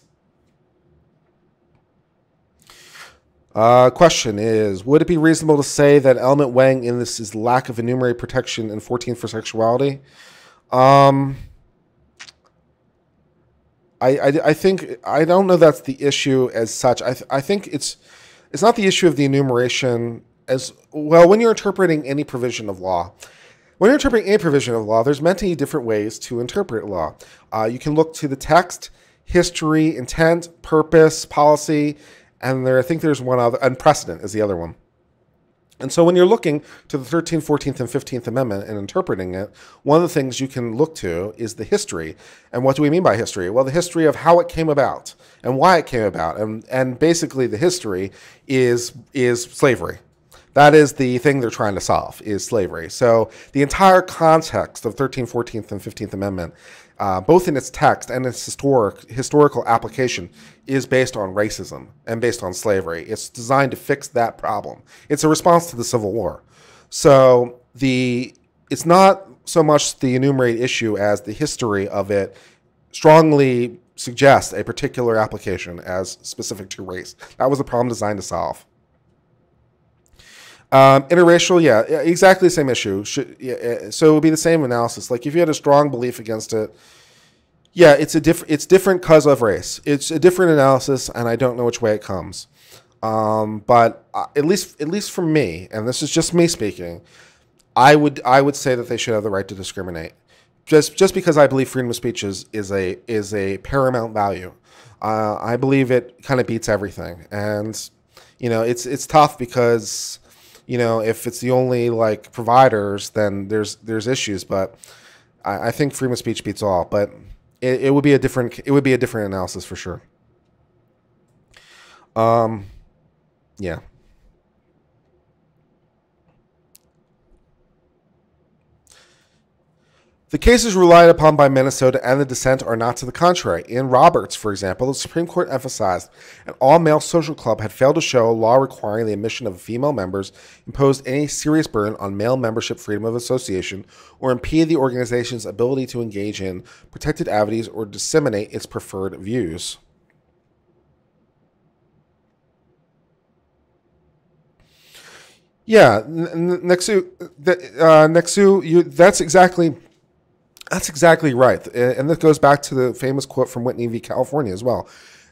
Uh, question is Would it be reasonable to say that element weighing in this is lack of enumerated protection in 14 for sexuality? Um, I, I, I think I don't know that's the issue as such. I, th- I think it's it's not the issue of the enumeration as well when you're interpreting any provision of law. When you're interpreting a provision of law, there's many different ways to interpret law. Uh, you can look to the text, history, intent, purpose, policy, and there I think there's one other, and precedent is the other one. And so when you're looking to the 13th, 14th, and 15th Amendment and interpreting it, one of the things you can look to is the history. And what do we mean by history? Well, the history of how it came about and why it came about. And, and basically the history is, is slavery. That is the thing they're trying to solve is slavery. So the entire context of 13th, 14th, and 15th Amendment, uh, both in its text and its historic historical application, is based on racism and based on slavery. It's designed to fix that problem. It's a response to the Civil War. So the it's not so much the enumerated issue as the history of it strongly suggests a particular application as specific to race. That was the problem designed to solve. Um, interracial, yeah, exactly the same issue. Should, yeah, so it would be the same analysis. Like if you had a strong belief against it, yeah, it's a different. It's different because of race. It's a different analysis, and I don't know which way it comes. Um, but uh, at least, at least for me, and this is just me speaking, I would I would say that they should have the right to discriminate. Just just because I believe freedom of speech is is a is a paramount value. Uh, I believe it kind of beats everything, and you know it's it's tough because you know, if it's the only like providers, then there's there's issues. But I, I think freedom of speech beats all. But it, it would be a different it would be a different analysis for sure. Um, yeah. The cases relied upon by Minnesota and the dissent are not to the contrary. In Roberts, for example, the Supreme Court emphasized an all male social club had failed to show a law requiring the admission of female members imposed any serious burden on male membership freedom of association or impeded the organization's ability to engage in protected activities or disseminate its preferred views. Yeah, Nexu, uh, Nexu, you, that's exactly that's exactly right. And this goes back to the famous quote from Whitney v. California as well.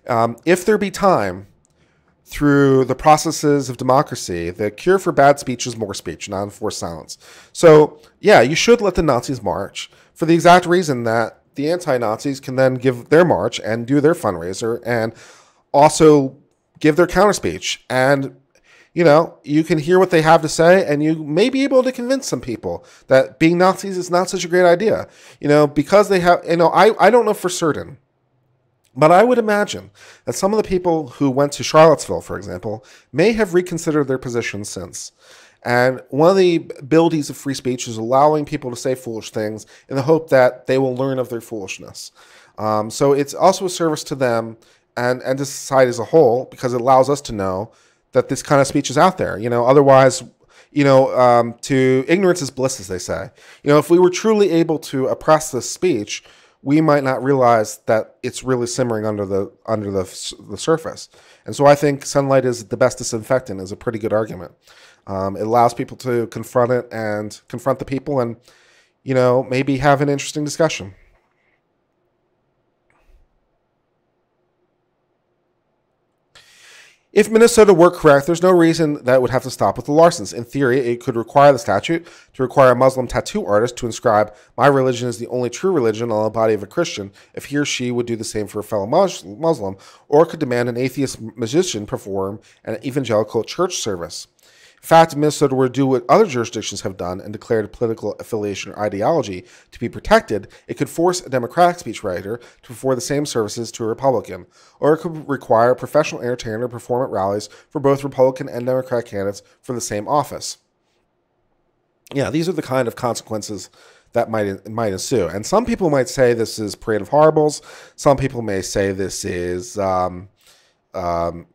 Um, if there be time through the processes of democracy, the cure for bad speech is more speech, not enforced silence. So, yeah, you should let the Nazis march for the exact reason that the anti Nazis can then give their march and do their fundraiser and also give their counter speech. And you know, you can hear what they have to say and you may be able to convince some people that being Nazis is not such a great idea. You know, because they have, you know, I, I don't know for certain, but I would imagine that some of the people who went to Charlottesville, for example, may have reconsidered their position since. And one of the abilities of free speech is allowing people to say foolish things in the hope that they will learn of their foolishness. Um, so it's also a service to them and, and to society as a whole because it allows us to know that this kind of speech is out there. You know, otherwise, you know, um, to ignorance is bliss, as they say. You know, if we were truly able to oppress this speech, we might not realize that it's really simmering under the under the, the surface. And so I think sunlight is the best disinfectant is a pretty good argument. Um, it allows people to confront it and confront the people and, you know, maybe have an interesting discussion. If Minnesota were correct, there's no reason that would have to stop with the Larsens. In theory, it could require the statute to require a Muslim tattoo artist to inscribe, My religion is the only true religion on the body of a Christian, if he or she would do the same for a fellow Muslim, or could demand an atheist magician perform an evangelical church service. Fact Minnesota were to do what other jurisdictions have done and declared political affiliation or ideology to be protected, it could force a Democratic speechwriter to perform the same services to a Republican, or it could require a professional entertainer to perform at rallies for both Republican and Democratic candidates for the same office. Yeah, these are the kind of consequences that might might ensue. And some people might say this is Parade of Horribles. Some people may say this is, um, um,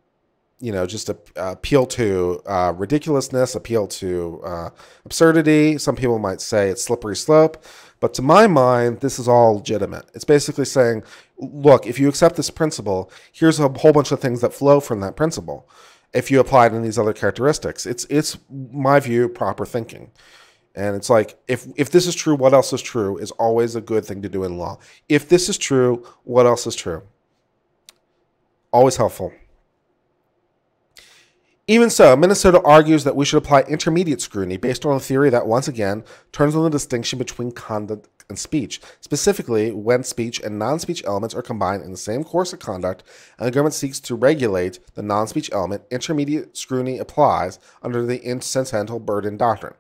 you know, just a, a appeal to uh, ridiculousness, appeal to uh, absurdity. Some people might say it's slippery slope. But to my mind, this is all legitimate. It's basically saying, look, if you accept this principle, here's a whole bunch of things that flow from that principle. If you apply it in these other characteristics, it's it's my view proper thinking. And it's like if if this is true, what else is true is always a good thing to do in law. If this is true, what else is true? Always helpful. Even so, Minnesota argues that we should apply intermediate scrutiny based on a theory that once again turns on the distinction between conduct and speech, specifically when speech and non speech elements are combined in the same course of conduct and the government seeks to regulate the non speech element, intermediate scrutiny applies under the incidental burden doctrine.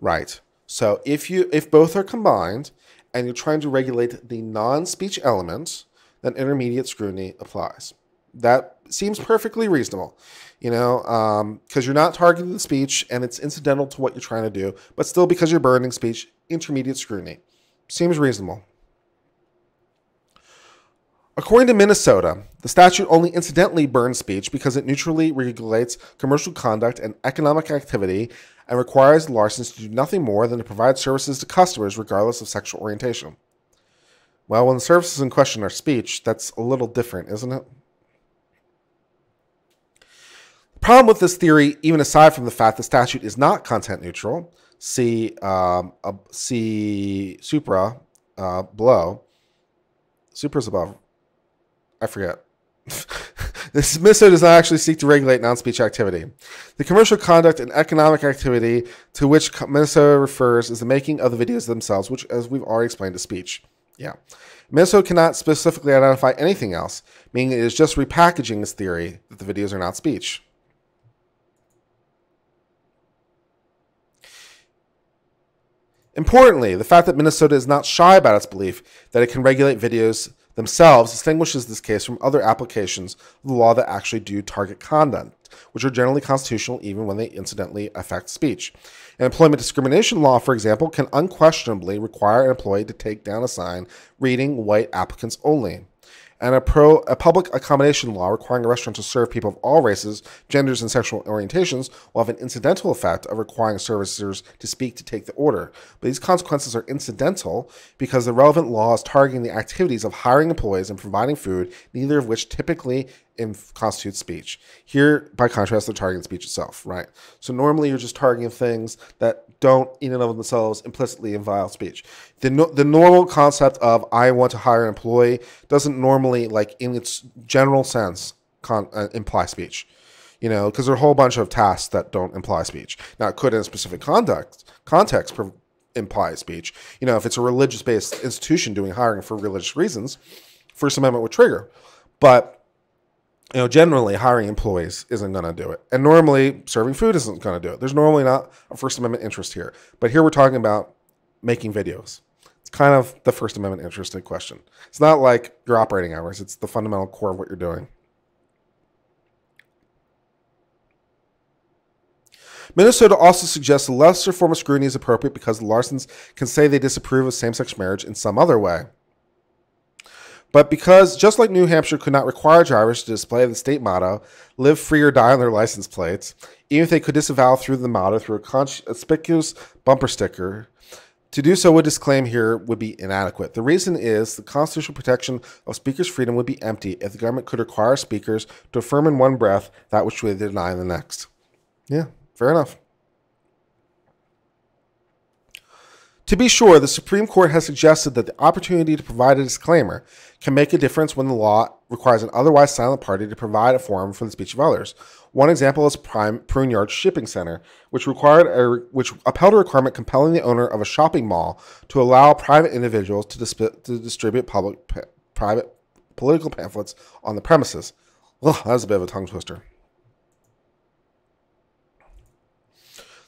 Right. So if you if both are combined and you're trying to regulate the non-speech elements, then intermediate scrutiny applies. That seems perfectly reasonable, you know, because um, you're not targeting the speech and it's incidental to what you're trying to do, but still because you're burdening speech, intermediate scrutiny seems reasonable. According to Minnesota, the statute only incidentally burns speech because it neutrally regulates commercial conduct and economic activity and requires Larsens to do nothing more than to provide services to customers regardless of sexual orientation. Well, when the services in question are speech, that's a little different, isn't it? The problem with this theory, even aside from the fact the statute is not content neutral, see, um, uh, see supra uh, below, supra is above, I forget. This Minnesota does not actually seek to regulate non-speech activity. The commercial conduct and economic activity to which Minnesota refers is the making of the videos themselves, which, as we've already explained, is speech. Yeah. Minnesota cannot specifically identify anything else, meaning it is just repackaging this theory that the videos are not speech. Importantly, the fact that Minnesota is not shy about its belief that it can regulate videos themselves distinguishes this case from other applications of the law that actually do target conduct, which are generally constitutional even when they incidentally affect speech. An employment discrimination law, for example, can unquestionably require an employee to take down a sign reading white applicants only and a, pro, a public accommodation law requiring a restaurant to serve people of all races, genders, and sexual orientations will have an incidental effect of requiring servicers to speak to take the order. But these consequences are incidental because the relevant law is targeting the activities of hiring employees and providing food, neither of which typically constitutes speech. Here, by contrast, they're targeting speech itself, right? So normally you're just targeting things that don't in and of themselves implicitly involve speech. The, no, the normal concept of I want to hire an employee doesn't normally, like in its general sense, con, uh, imply speech. You know, because there are a whole bunch of tasks that don't imply speech. Now, it could in a specific context, context imply speech. You know, if it's a religious-based institution doing hiring for religious reasons, First Amendment would trigger. But you know, generally hiring employees isn't going to do it. And normally serving food isn't going to do it. There's normally not a First Amendment interest here. But here we're talking about making videos. It's kind of the First Amendment interest in question. It's not like your operating hours, it's the fundamental core of what you're doing. Minnesota also suggests a lesser form of scrutiny is appropriate because the Larsens can say they disapprove of same sex marriage in some other way. But because, just like New Hampshire could not require drivers to display the state motto, live free or die on their license plates, even if they could disavow through the motto through a conspicuous bumper sticker, to do so with disclaim here would be inadequate. The reason is the constitutional protection of speakers' freedom would be empty if the government could require speakers to affirm in one breath that which they deny in the next. Yeah, fair enough. To be sure, the Supreme Court has suggested that the opportunity to provide a disclaimer can make a difference when the law requires an otherwise silent party to provide a forum for the speech of others. One example is Prime Pruneyard Shipping Center, which required a, which upheld a requirement compelling the owner of a shopping mall to allow private individuals to, to distribute public private political pamphlets on the premises. Ugh, that was a bit of a tongue twister.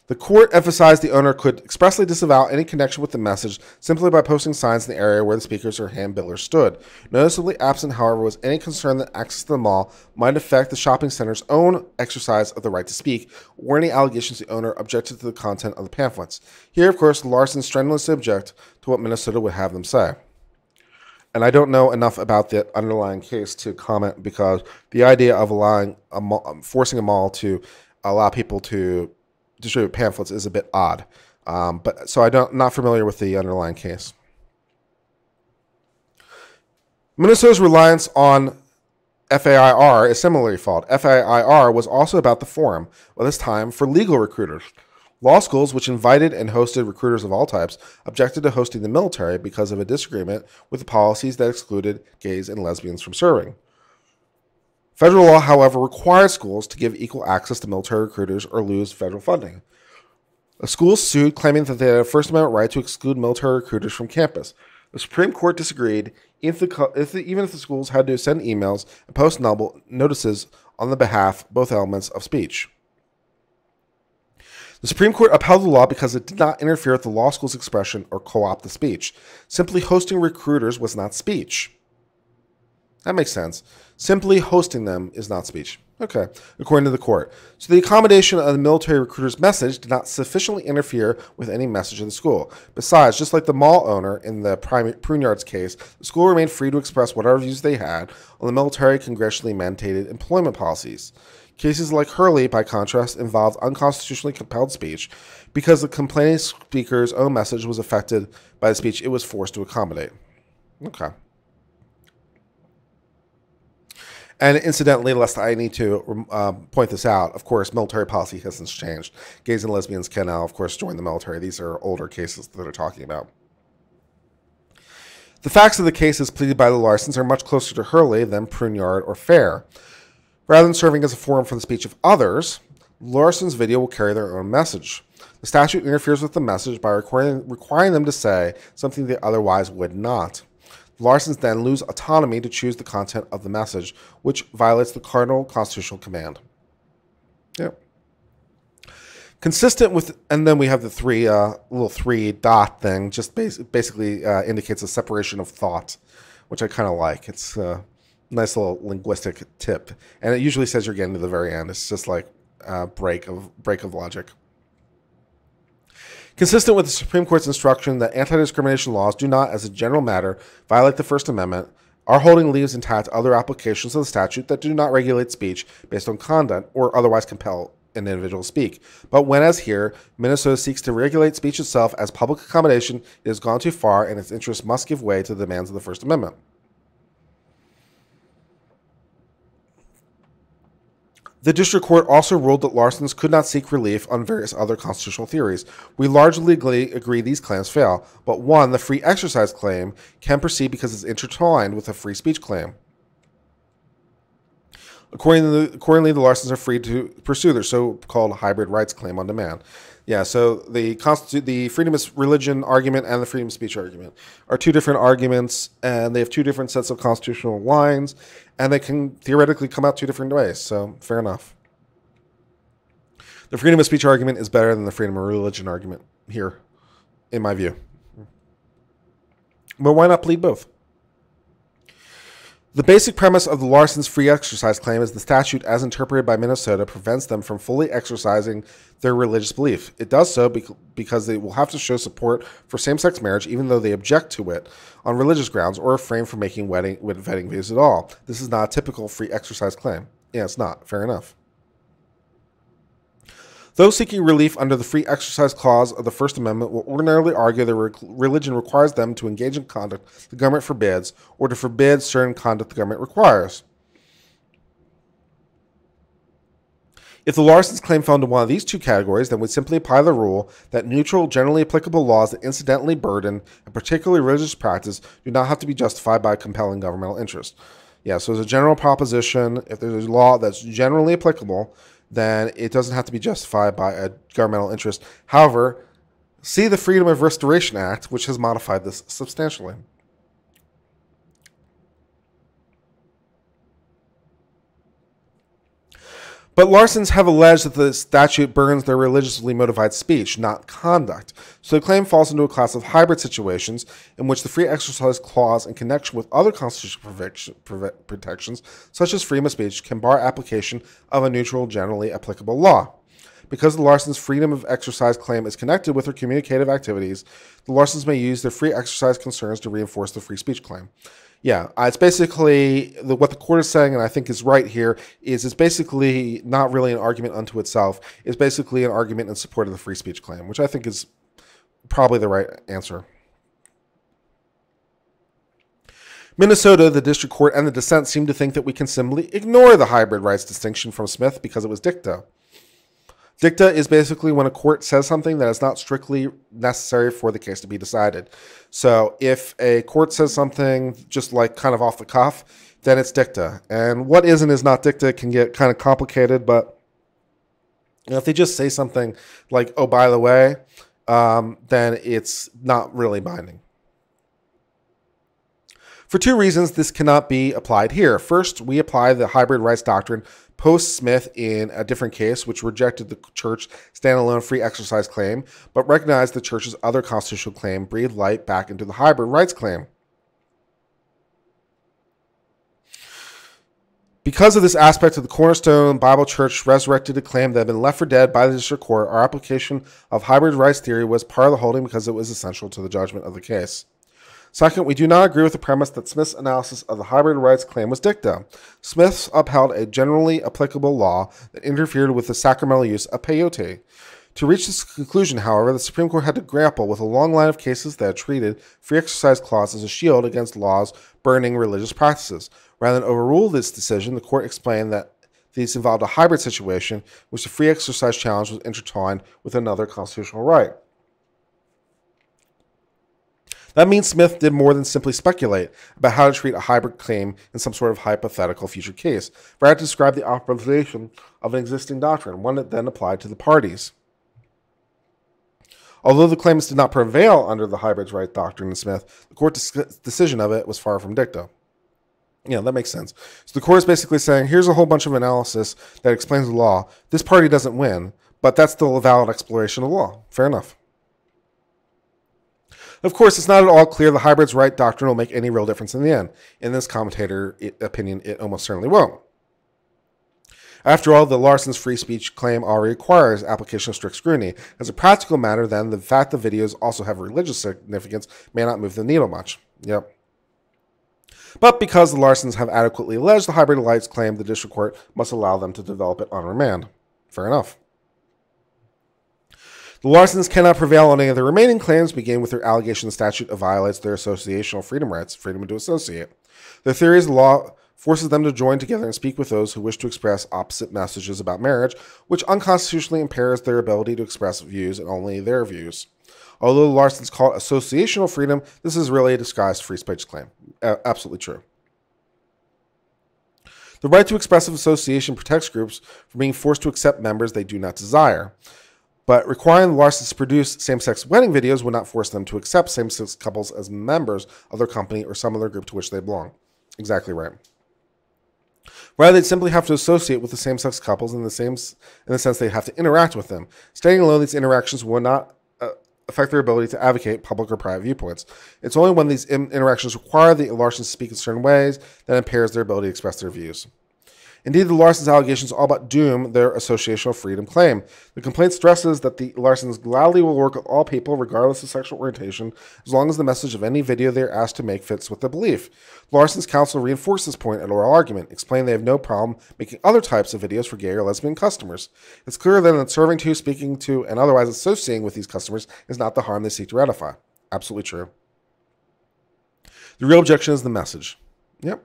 The court emphasized the owner could expressly disavow any connection with the message simply by posting signs in the area where the speakers or handbillers stood. Noticeably absent, however, was any concern that access to the mall might affect the shopping center's own exercise of the right to speak, or any allegations the owner objected to the content of the pamphlets. Here, of course, Larsen strenuously object to what Minnesota would have them say. And I don't know enough about the underlying case to comment because the idea of allowing a mall, forcing a mall to allow people to distribute pamphlets is a bit odd. Um, but so I don't not familiar with the underlying case. Minnesota's reliance on FAIR is similarly flawed. FAIR was also about the forum, but this time for legal recruiters. Law schools, which invited and hosted recruiters of all types, objected to hosting the military because of a disagreement with the policies that excluded gays and lesbians from serving. Federal law, however, requires schools to give equal access to military recruiters or lose federal funding. A school sued, claiming that they had a First Amendment right to exclude military recruiters from campus. The Supreme Court disagreed, if the, if the, even if the schools had to send emails and post notices on the behalf both elements of speech. The Supreme Court upheld the law because it did not interfere with the law school's expression or co opt the speech. Simply hosting recruiters was not speech. That makes sense. Simply hosting them is not speech. Okay, according to the court. So the accommodation of the military recruiter's message did not sufficiently interfere with any message of the school. Besides, just like the mall owner in the Pruneyard's case, the school remained free to express whatever views they had on the military congressionally mandated employment policies. Cases like Hurley, by contrast, involved unconstitutionally compelled speech because the complaining speaker's own message was affected by the speech it was forced to accommodate. Okay. And incidentally, lest I need to um, point this out, of course, military policy hasn't changed. Gays and lesbians can now, of course, join the military. These are older cases that are talking about. The facts of the cases pleaded by the Larsens are much closer to Hurley than Pruneyard or Fair. Rather than serving as a forum for the speech of others, Larsen's video will carry their own message. The statute interferes with the message by requiring, requiring them to say something they otherwise would not. Larsens then lose autonomy to choose the content of the message, which violates the cardinal constitutional command. Yep. Consistent with, and then we have the three uh, little three dot thing, just bas- basically uh, indicates a separation of thought, which I kind of like. It's a nice little linguistic tip, and it usually says you're getting to the very end. It's just like a break of break of logic. Consistent with the Supreme Court's instruction that anti discrimination laws do not, as a general matter, violate the First Amendment, our holding leaves intact other applications of the statute that do not regulate speech based on conduct or otherwise compel an individual to speak. But when, as here, Minnesota seeks to regulate speech itself as public accommodation, it has gone too far and its interests must give way to the demands of the First Amendment. The district court also ruled that Larsen's could not seek relief on various other constitutional theories. We largely agree these claims fail, but one, the free exercise claim, can proceed because it's intertwined with a free speech claim. Accordingly, accordingly, the Larsens are free to pursue their so-called hybrid rights claim on demand. Yeah, so the the freedom of religion argument and the freedom of speech argument are two different arguments, and they have two different sets of constitutional lines, and they can theoretically come out two different ways. So fair enough. The freedom of speech argument is better than the freedom of religion argument here, in my view. But why not plead both? The basic premise of the Larsen's free exercise claim is the statute, as interpreted by Minnesota, prevents them from fully exercising their religious belief. It does so because they will have to show support for same sex marriage, even though they object to it on religious grounds or refrain from making wedding, wedding views at all. This is not a typical free exercise claim. Yeah, it's not. Fair enough. Those seeking relief under the Free Exercise Clause of the First Amendment will ordinarily argue that re- religion requires them to engage in conduct the government forbids or to forbid certain conduct the government requires. If the Larsens claim fell into one of these two categories, then we'd simply apply the rule that neutral, generally applicable laws that incidentally burden a particular religious practice do not have to be justified by a compelling governmental interest. Yeah, so as a general proposition, if there's a law that's generally applicable, then it doesn't have to be justified by a governmental interest. However, see the Freedom of Restoration Act, which has modified this substantially. But Larsens have alleged that the statute burns their religiously motivated speech, not conduct. So the claim falls into a class of hybrid situations in which the free exercise clause, in connection with other constitutional protections, such as freedom of speech, can bar application of a neutral, generally applicable law. Because the Larsens' freedom of exercise claim is connected with their communicative activities, the Larsens may use their free exercise concerns to reinforce the free speech claim. Yeah, uh, it's basically the, what the court is saying, and I think is right here, is it's basically not really an argument unto itself. It's basically an argument in support of the free speech claim, which I think is probably the right answer. Minnesota, the district court, and the dissent seem to think that we can simply ignore the hybrid rights distinction from Smith because it was dicta. Dicta is basically when a court says something that is not strictly necessary for the case to be decided. So if a court says something just like kind of off the cuff, then it's dicta. And what is and is not dicta can get kind of complicated, but you know, if they just say something like, oh, by the way, um, then it's not really binding. For two reasons, this cannot be applied here. First, we apply the hybrid rights doctrine post Smith in a different case, which rejected the church standalone free exercise claim, but recognized the church's other constitutional claim breathed light back into the hybrid rights claim. Because of this aspect of the Cornerstone Bible Church resurrected a claim that had been left for dead by the district court, our application of hybrid rights theory was part of the holding because it was essential to the judgment of the case. Second, we do not agree with the premise that Smith's analysis of the hybrid rights claim was dicta. Smith upheld a generally applicable law that interfered with the sacramental use of peyote. To reach this conclusion, however, the Supreme Court had to grapple with a long line of cases that treated free exercise clause as a shield against laws burning religious practices. Rather than overrule this decision, the court explained that these involved a hybrid situation, which the free exercise challenge was intertwined with another constitutional right. That means Smith did more than simply speculate about how to treat a hybrid claim in some sort of hypothetical future case, rather describe the operation of an existing doctrine, one that then applied to the parties. Although the claims did not prevail under the hybrid right doctrine in Smith, the court's decision of it was far from dicta. Yeah, that makes sense. So the court is basically saying, here's a whole bunch of analysis that explains the law. This party doesn't win, but that's still a valid exploration of the law. Fair enough. Of course, it's not at all clear the hybrid's right doctrine will make any real difference in the end. In this commentator opinion, it almost certainly won't. After all, the Larsen's free speech claim already requires application of strict scrutiny. As a practical matter, then, the fact the videos also have religious significance may not move the needle much. Yep. But because the Larsens have adequately alleged the hybrid rights claim, the district court must allow them to develop it on remand. Fair enough. The Larsens cannot prevail on any of the remaining claims, beginning with their allegation the statute violates their associational freedom rights, freedom to associate. Their theory is the law forces them to join together and speak with those who wish to express opposite messages about marriage, which unconstitutionally impairs their ability to express views and only their views. Although the Larsens call it associational freedom, this is really a disguised free speech claim. absolutely true. The right to expressive association protects groups from being forced to accept members they do not desire. But requiring the Larsens to produce same sex wedding videos would not force them to accept same sex couples as members of their company or some other group to which they belong. Exactly right. Rather, they'd simply have to associate with the same sex couples in the same in the sense they'd have to interact with them. Standing alone, these interactions would not uh, affect their ability to advocate public or private viewpoints. It's only when these interactions require the Larsens to speak in certain ways that impairs their ability to express their views. Indeed, the Larsens' allegations all but doom their associational freedom claim. The complaint stresses that the Larsens gladly will work with all people, regardless of sexual orientation, as long as the message of any video they are asked to make fits with their belief. Larsens' counsel reinforced this point at oral argument, explaining they have no problem making other types of videos for gay or lesbian customers. It's clear then that serving to, speaking to, and otherwise associating with these customers is not the harm they seek to ratify. Absolutely true. The real objection is the message. Yep.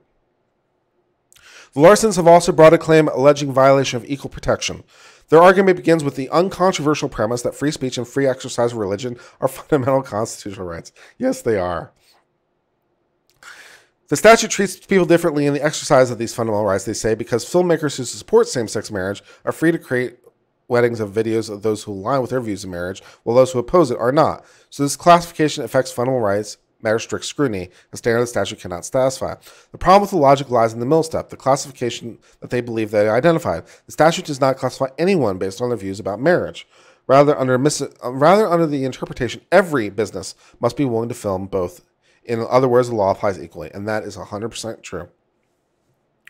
The Larsens have also brought a claim alleging violation of equal protection. Their argument begins with the uncontroversial premise that free speech and free exercise of religion are fundamental constitutional rights. Yes, they are. The statute treats people differently in the exercise of these fundamental rights, they say, because filmmakers who support same sex marriage are free to create weddings of videos of those who align with their views of marriage, while those who oppose it are not. So this classification affects fundamental rights matter strict scrutiny, a standard the statute cannot satisfy. The problem with the logic lies in the middle step, the classification that they believe they identified. The statute does not classify anyone based on their views about marriage. Rather, under, mis- uh, rather under the interpretation, every business must be willing to film both. In other words, the law applies equally, and that is 100% true.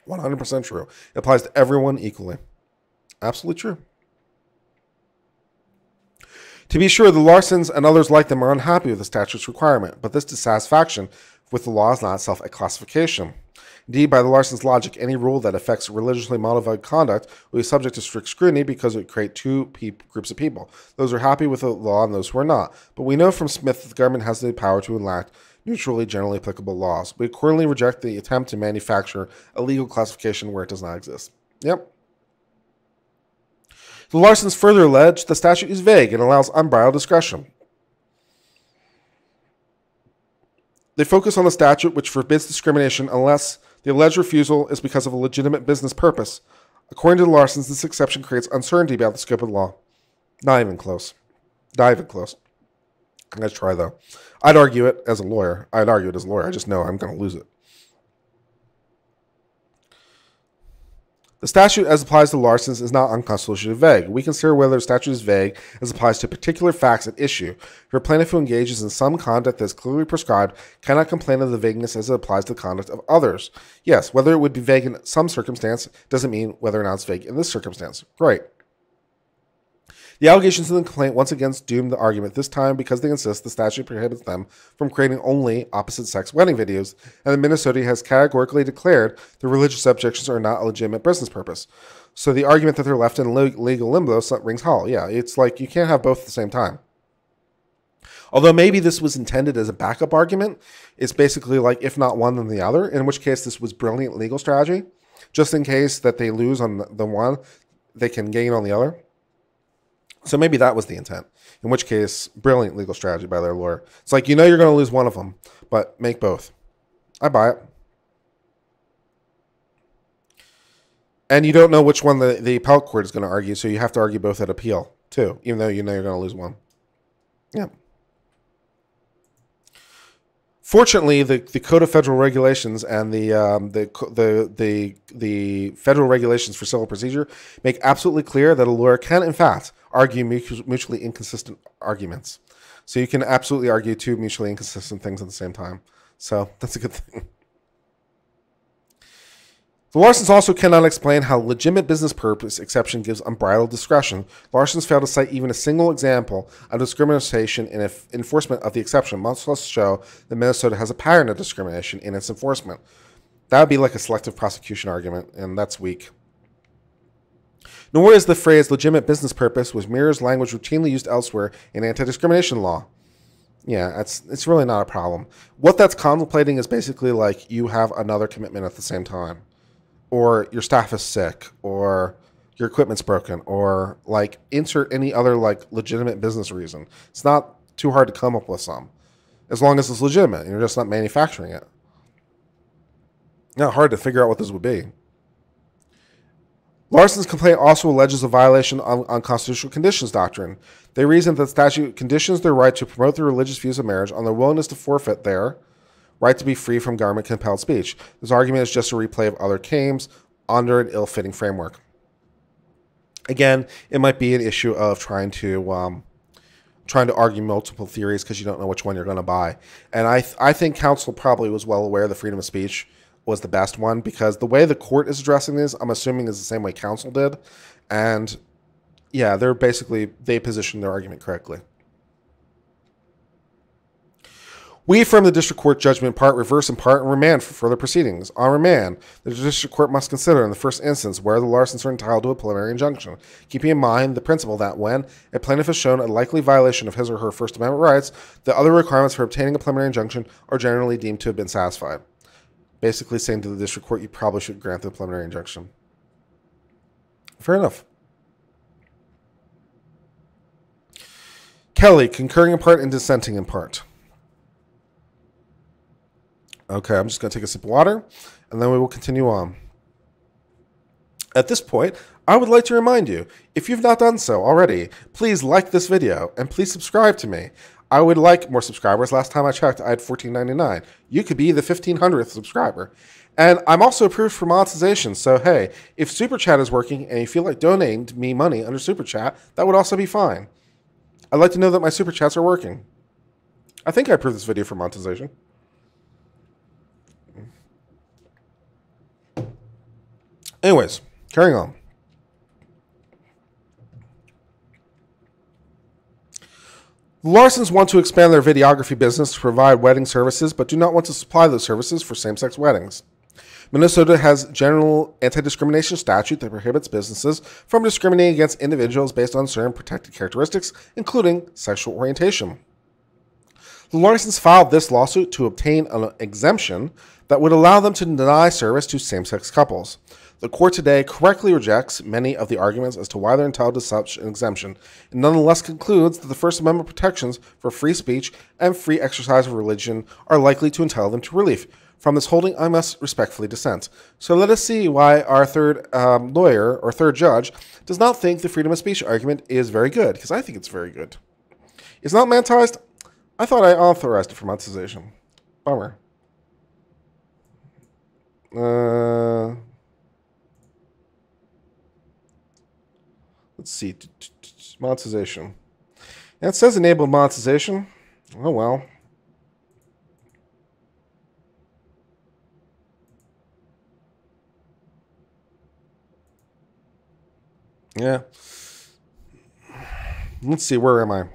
100% true. It applies to everyone equally. Absolutely true. To be sure, the Larsens and others like them are unhappy with the statute's requirement, but this dissatisfaction with the law is not itself a classification. Indeed, by the Larsens' logic, any rule that affects religiously modified conduct will be subject to strict scrutiny because it would create two groups of people those who are happy with the law and those who are not. But we know from Smith that the government has the power to enact neutrally generally applicable laws. We accordingly reject the attempt to manufacture a legal classification where it does not exist. Yep. The Larsens further allege the statute is vague and allows unbridled discretion. They focus on the statute which forbids discrimination unless the alleged refusal is because of a legitimate business purpose. According to the Larsens, this exception creates uncertainty about the scope of the law. Not even close. Not even close. Let's try though. I'd argue it as a lawyer. I'd argue it as a lawyer. I just know I'm going to lose it. The statute, as applies to Larsen's, is not unconstitutionally vague. We consider whether the statute is vague as applies to particular facts at issue. If a plaintiff who engages in some conduct that is clearly prescribed cannot complain of the vagueness as it applies to the conduct of others. Yes, whether it would be vague in some circumstance doesn't mean whether or not it's vague in this circumstance. Great. The allegations in the complaint once again doom the argument, this time because they insist the statute prohibits them from creating only opposite sex wedding videos, and the Minnesota has categorically declared the religious objections are not a legitimate business purpose. So the argument that they're left in legal limbo rings hollow. Yeah, it's like you can't have both at the same time. Although maybe this was intended as a backup argument, it's basically like if not one, then the other, in which case this was brilliant legal strategy. Just in case that they lose on the one, they can gain on the other. So maybe that was the intent. In which case, brilliant legal strategy by their lawyer. It's like you know you're going to lose one of them, but make both. I buy it. And you don't know which one the, the appellate court is going to argue, so you have to argue both at appeal, too, even though you know you're going to lose one. Yeah. Fortunately, the, the Code of Federal Regulations and the, um, the, the, the, the federal regulations for civil procedure make absolutely clear that a lawyer can, in fact, argue mutually inconsistent arguments. So you can absolutely argue two mutually inconsistent things at the same time. So that's a good thing. The Larsens also cannot explain how legitimate business purpose exception gives unbridled discretion. Larsens failed to cite even a single example of discrimination in enforcement of the exception, much less show that Minnesota has a pattern of discrimination in its enforcement. That would be like a selective prosecution argument, and that's weak. Nor is the phrase legitimate business purpose, which mirrors language routinely used elsewhere in anti discrimination law. Yeah, it's, it's really not a problem. What that's contemplating is basically like you have another commitment at the same time, or your staff is sick, or your equipment's broken, or like insert any other like legitimate business reason. It's not too hard to come up with some, as long as it's legitimate and you're just not manufacturing it. Not hard to figure out what this would be. Larsen's complaint also alleges a violation of unconstitutional conditions doctrine. They reason that the statute conditions their right to promote their religious views of marriage on their willingness to forfeit their right to be free from government compelled speech. This argument is just a replay of other claims under an ill fitting framework. Again, it might be an issue of trying to um, trying to argue multiple theories because you don't know which one you're going to buy. And I th- I think counsel probably was well aware the freedom of speech was the best one because the way the court is addressing this, I'm assuming, is the same way counsel did, and yeah, they're basically they positioned their argument correctly. We from the district court judgment in part reverse in part and remand for further proceedings. On remand, the district court must consider in the first instance where the Larsens are entitled to a preliminary injunction, keeping in mind the principle that when a plaintiff has shown a likely violation of his or her First Amendment rights, the other requirements for obtaining a preliminary injunction are generally deemed to have been satisfied basically saying to the district court, you probably should grant the preliminary injunction. Fair enough. Kelly, concurring in part and dissenting in part. Okay, I'm just going to take a sip of water and then we will continue on. At this point, I would like to remind you if you've not done so already, please like this video and please subscribe to me. I would like more subscribers. Last time I checked, I had 14.99. You could be the 1500th subscriber. And I'm also approved for monetization. So, hey, if Super Chat is working and you feel like donating me money under Super Chat, that would also be fine. I'd like to know that my Super Chats are working. I think I approved this video for monetization. Anyways, carrying on. The Larsens want to expand their videography business to provide wedding services, but do not want to supply those services for same sex weddings. Minnesota has a general anti-discrimination statute that prohibits businesses from discriminating against individuals based on certain protected characteristics, including sexual orientation. The Larsens filed this lawsuit to obtain an exemption that would allow them to deny service to same-sex couples. The court today correctly rejects many of the arguments as to why they're entitled to such an exemption, and nonetheless concludes that the First Amendment protections for free speech and free exercise of religion are likely to entitle them to relief. From this holding, I must respectfully dissent. So let us see why our third um, lawyer or third judge does not think the freedom of speech argument is very good, because I think it's very good. It's not monetized. I thought I authorized it for monetization. Bummer. Uh, let's see. Monetization. Yeah, it says enabled monetization. Oh well. Yeah. Let's see, where am I?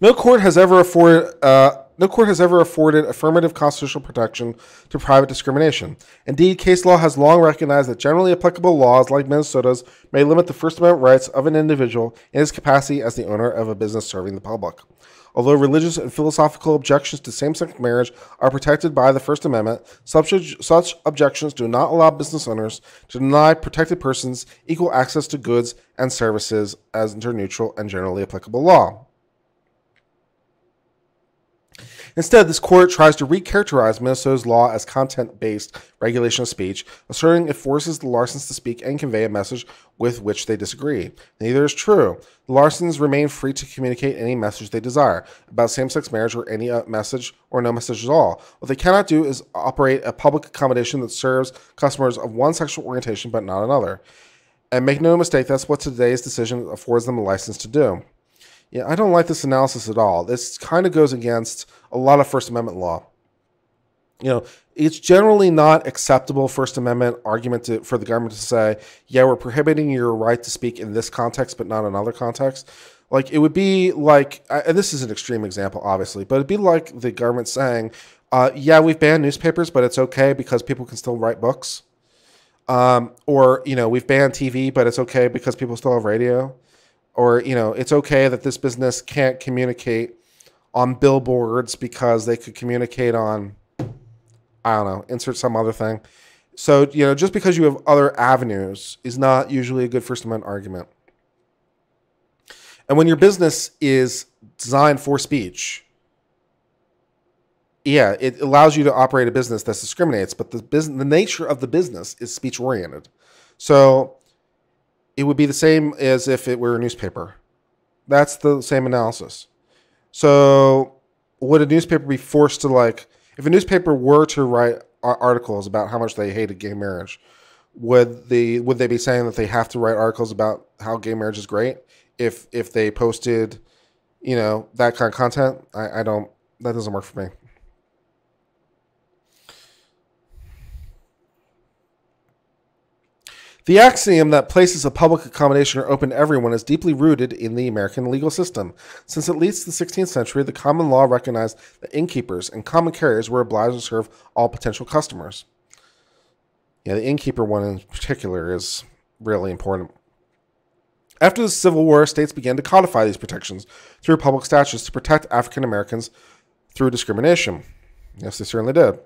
No court has ever afforded uh, no court has ever afforded affirmative constitutional protection to private discrimination. Indeed, case law has long recognized that generally applicable laws like Minnesota's may limit the First Amendment rights of an individual in his capacity as the owner of a business serving the public. Although religious and philosophical objections to same sex marriage are protected by the First Amendment, such, such objections do not allow business owners to deny protected persons equal access to goods and services as interneutral and generally applicable law. Instead, this court tries to recharacterize Minnesota's law as content based regulation of speech, asserting it forces the Larsens to speak and convey a message with which they disagree. Neither is true. The Larsens remain free to communicate any message they desire about same sex marriage or any uh, message or no message at all. What they cannot do is operate a public accommodation that serves customers of one sexual orientation but not another. And make no mistake, that's what today's decision affords them a license to do. Yeah, I don't like this analysis at all. This kind of goes against a lot of First Amendment law. You know, it's generally not acceptable First Amendment argument to, for the government to say, yeah, we're prohibiting your right to speak in this context, but not another context. Like, it would be like, and this is an extreme example, obviously, but it'd be like the government saying, uh, yeah, we've banned newspapers, but it's okay because people can still write books. Um, or, you know, we've banned TV, but it's okay because people still have radio or you know it's okay that this business can't communicate on billboards because they could communicate on i don't know insert some other thing. So you know just because you have other avenues is not usually a good first amendment argument. And when your business is designed for speech yeah it allows you to operate a business that discriminates but the business the nature of the business is speech oriented so it would be the same as if it were a newspaper. That's the same analysis. So, would a newspaper be forced to like, if a newspaper were to write articles about how much they hated gay marriage, would they would they be saying that they have to write articles about how gay marriage is great if if they posted, you know, that kind of content? I, I don't. That doesn't work for me. The axiom that places of public accommodation are open to everyone is deeply rooted in the American legal system. Since at least the 16th century, the common law recognized that innkeepers and common carriers were obliged to serve all potential customers. Yeah, the innkeeper one in particular is really important. After the Civil War, states began to codify these protections through public statutes to protect African Americans through discrimination. Yes, they certainly did.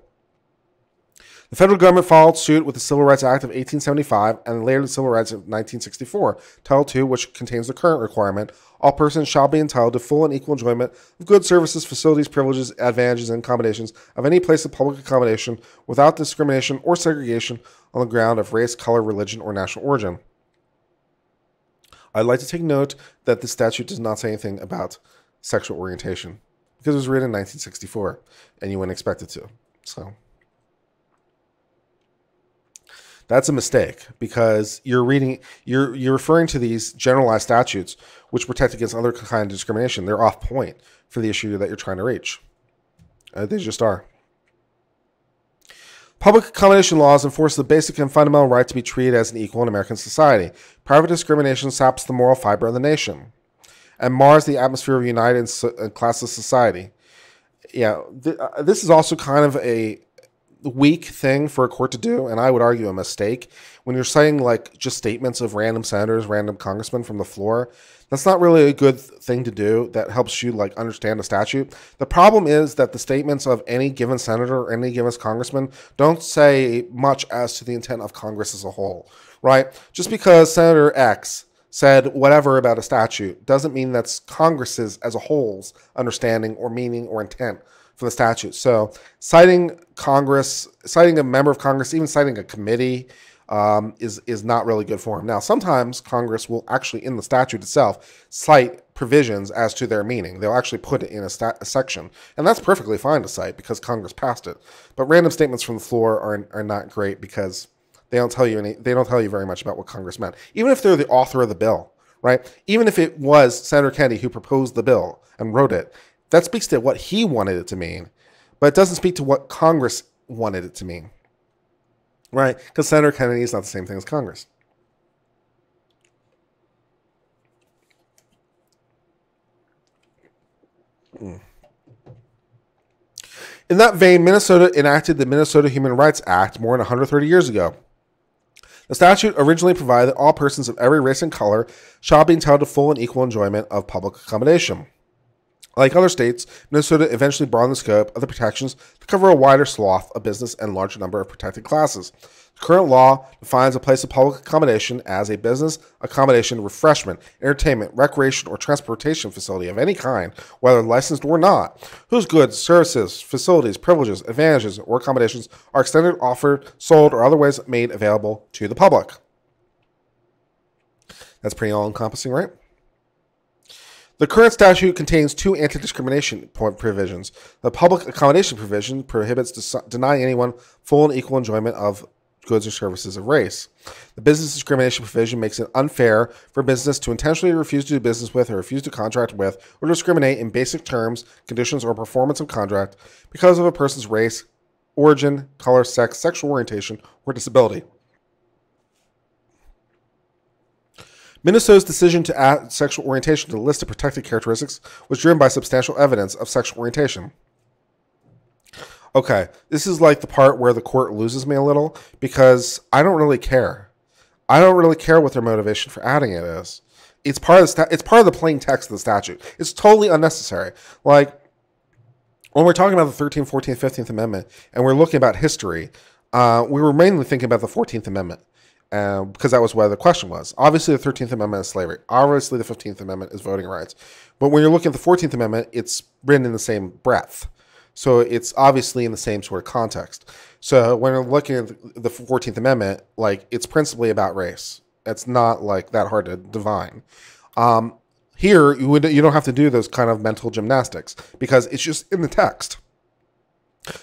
The federal government followed suit with the Civil Rights Act of 1875 and later the Civil Rights of 1964, Title II, which contains the current requirement all persons shall be entitled to full and equal enjoyment of goods, services, facilities, privileges, advantages, and accommodations of any place of public accommodation without discrimination or segregation on the ground of race, color, religion, or national origin. I'd like to take note that the statute does not say anything about sexual orientation because it was written in 1964 and you wouldn't expect it to. So that's a mistake because you're reading you're you're referring to these generalized statutes which protect against other kind of discrimination. They're off point for the issue that you're trying to reach. Uh, they just are. Public accommodation laws enforce the basic and fundamental right to be treated as an equal in American society. Private discrimination saps the moral fiber of the nation and mars the atmosphere of united and, so, classless society. Yeah, th- uh, this is also kind of a weak thing for a court to do, and I would argue a mistake. When you're citing like just statements of random senators, random congressmen from the floor, that's not really a good thing to do that helps you like understand the statute. The problem is that the statements of any given senator or any given congressman don't say much as to the intent of Congress as a whole, right? Just because Senator X said whatever about a statute doesn't mean that's Congress's as a whole's understanding or meaning or intent for the statute. So citing Congress, citing a member of Congress, even citing a committee, um, is is not really good for him. Now, sometimes Congress will actually, in the statute itself, cite provisions as to their meaning. They'll actually put it in a, a section, and that's perfectly fine to cite because Congress passed it. But random statements from the floor are are not great because they don't tell you any. They don't tell you very much about what Congress meant, even if they're the author of the bill, right? Even if it was Senator Kennedy who proposed the bill and wrote it, that speaks to what he wanted it to mean, but it doesn't speak to what Congress wanted it to mean right? Because Senator Kennedy is not the same thing as Congress. Hmm. In that vein, Minnesota enacted the Minnesota Human Rights Act more than 130 years ago. The statute originally provided that all persons of every race and color shall be entitled to full and equal enjoyment of public accommodation. Like other states, Minnesota eventually broadened the scope of the protections to cover a wider swath of business and larger number of protected classes. The current law defines a place of public accommodation as a business, accommodation, refreshment, entertainment, recreation, or transportation facility of any kind, whether licensed or not, whose goods, services, facilities, privileges, advantages, or accommodations are extended, offered, sold, or otherwise made available to the public. That's pretty all encompassing, right? The current statute contains two anti discrimination provisions. The public accommodation provision prohibits denying anyone full and equal enjoyment of goods or services of race. The business discrimination provision makes it unfair for business to intentionally refuse to do business with or refuse to contract with or discriminate in basic terms, conditions, or performance of contract because of a person's race, origin, color, sex, sexual orientation, or disability. Minnesota's decision to add sexual orientation to the list of protected characteristics was driven by substantial evidence of sexual orientation. Okay, this is like the part where the court loses me a little because I don't really care. I don't really care what their motivation for adding it is. It's part of the it's part of the plain text of the statute. It's totally unnecessary. Like when we're talking about the 13th, 14th, 15th Amendment, and we're looking about history, uh, we were mainly thinking about the 14th Amendment uh, because that was where the question was. Obviously, the 13th Amendment is slavery. Obviously, the 15th Amendment is voting rights. But when you're looking at the 14th Amendment, it's written in the same breath. So it's obviously in the same sort of context. So when we're looking at the 14th Amendment, like it's principally about race. It's not like that hard to divine. Um, here, you would you don't have to do those kind of mental gymnastics because it's just in the text.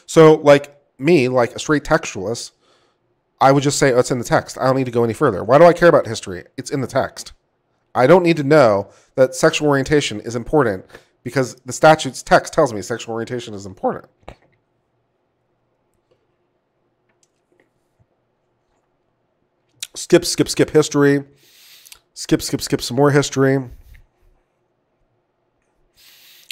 So, like me, like a straight textualist, I would just say, oh, it's in the text. I don't need to go any further. Why do I care about history? It's in the text. I don't need to know that sexual orientation is important because the statute's text tells me sexual orientation is important. Skip, skip, skip history. Skip, skip, skip some more history.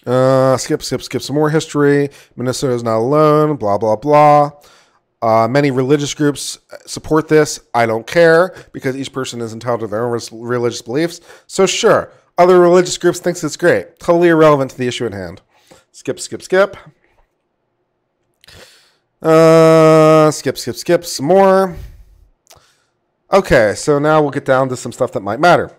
Uh, skip, skip, skip some more history. Minnesota is not alone. Blah, blah, blah. Uh, many religious groups support this. I don't care because each person is entitled to their own religious beliefs. So sure, other religious groups thinks it's great. Totally irrelevant to the issue at hand. Skip, skip, skip. Uh, skip, skip, skip. Some more. Okay, so now we'll get down to some stuff that might matter.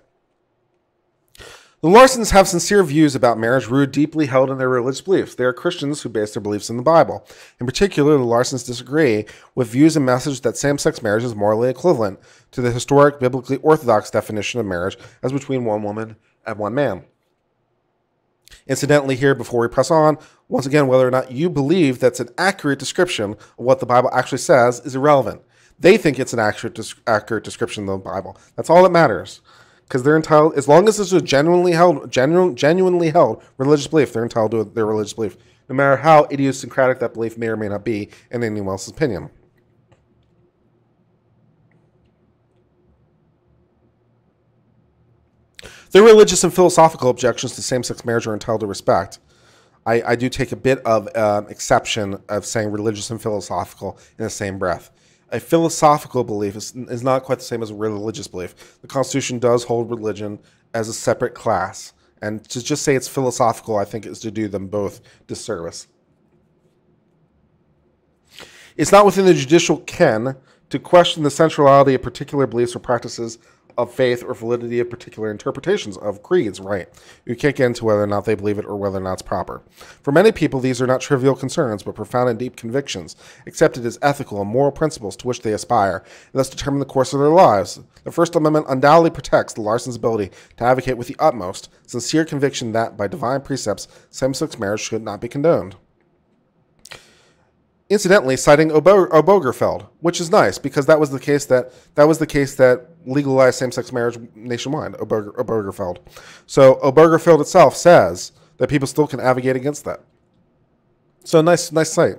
The Larsens have sincere views about marriage rooted deeply held in their religious beliefs. They are Christians who base their beliefs in the Bible. In particular, the Larsens disagree with views and message that same sex marriage is morally equivalent to the historic, biblically orthodox definition of marriage as between one woman and one man. Incidentally, here, before we press on, once again, whether or not you believe that's an accurate description of what the Bible actually says is irrelevant. They think it's an accurate, accurate description of the Bible. That's all that matters because they're entitled as long as it's a genuinely held genuine, genuinely held religious belief they're entitled to their religious belief no matter how idiosyncratic that belief may or may not be in anyone else's opinion. Their religious and philosophical objections to same-sex marriage are entitled to respect. I, I do take a bit of uh, exception of saying religious and philosophical in the same breath a philosophical belief is, is not quite the same as a religious belief. The Constitution does hold religion as a separate class. And to just say it's philosophical, I think, is to do them both disservice. It's not within the judicial ken to question the centrality of particular beliefs or practices of faith or validity of particular interpretations of creeds, right? You can't get into whether or not they believe it or whether or not it's proper. For many people, these are not trivial concerns, but profound and deep convictions, accepted as ethical and moral principles to which they aspire, and thus determine the course of their lives. The First Amendment undoubtedly protects the Larsens' ability to advocate with the utmost sincere conviction that, by divine precepts, same-sex marriage should not be condoned incidentally citing Obergefell, which is nice because that was the case that that was the case that legalized same-sex marriage nationwide. Obergefell. So Obergefell itself says that people still can advocate against that. So nice, nice cite.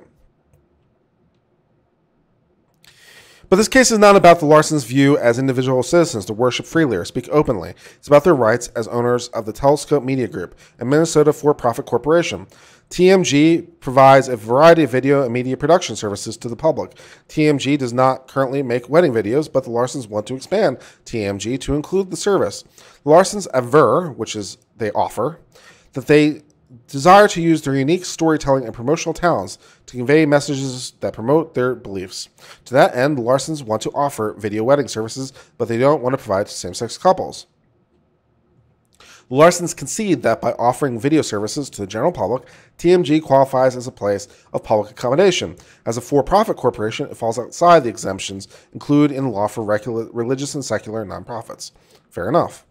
But this case is not about the Larsens' view as individual citizens to worship freely or speak openly. It's about their rights as owners of the Telescope Media Group, a Minnesota for profit corporation. TMG provides a variety of video and media production services to the public. TMG does not currently make wedding videos, but the Larsens want to expand TMG to include the service. The Larsens aver, which is they offer, that they desire to use their unique storytelling and promotional talents to convey messages that promote their beliefs. To that end, the Larsens want to offer video wedding services, but they don't want to provide to same sex couples. Larsens concede that by offering video services to the general public, TMG qualifies as a place of public accommodation. As a for profit corporation, it falls outside the exemptions included in law for religious and secular nonprofits. Fair enough.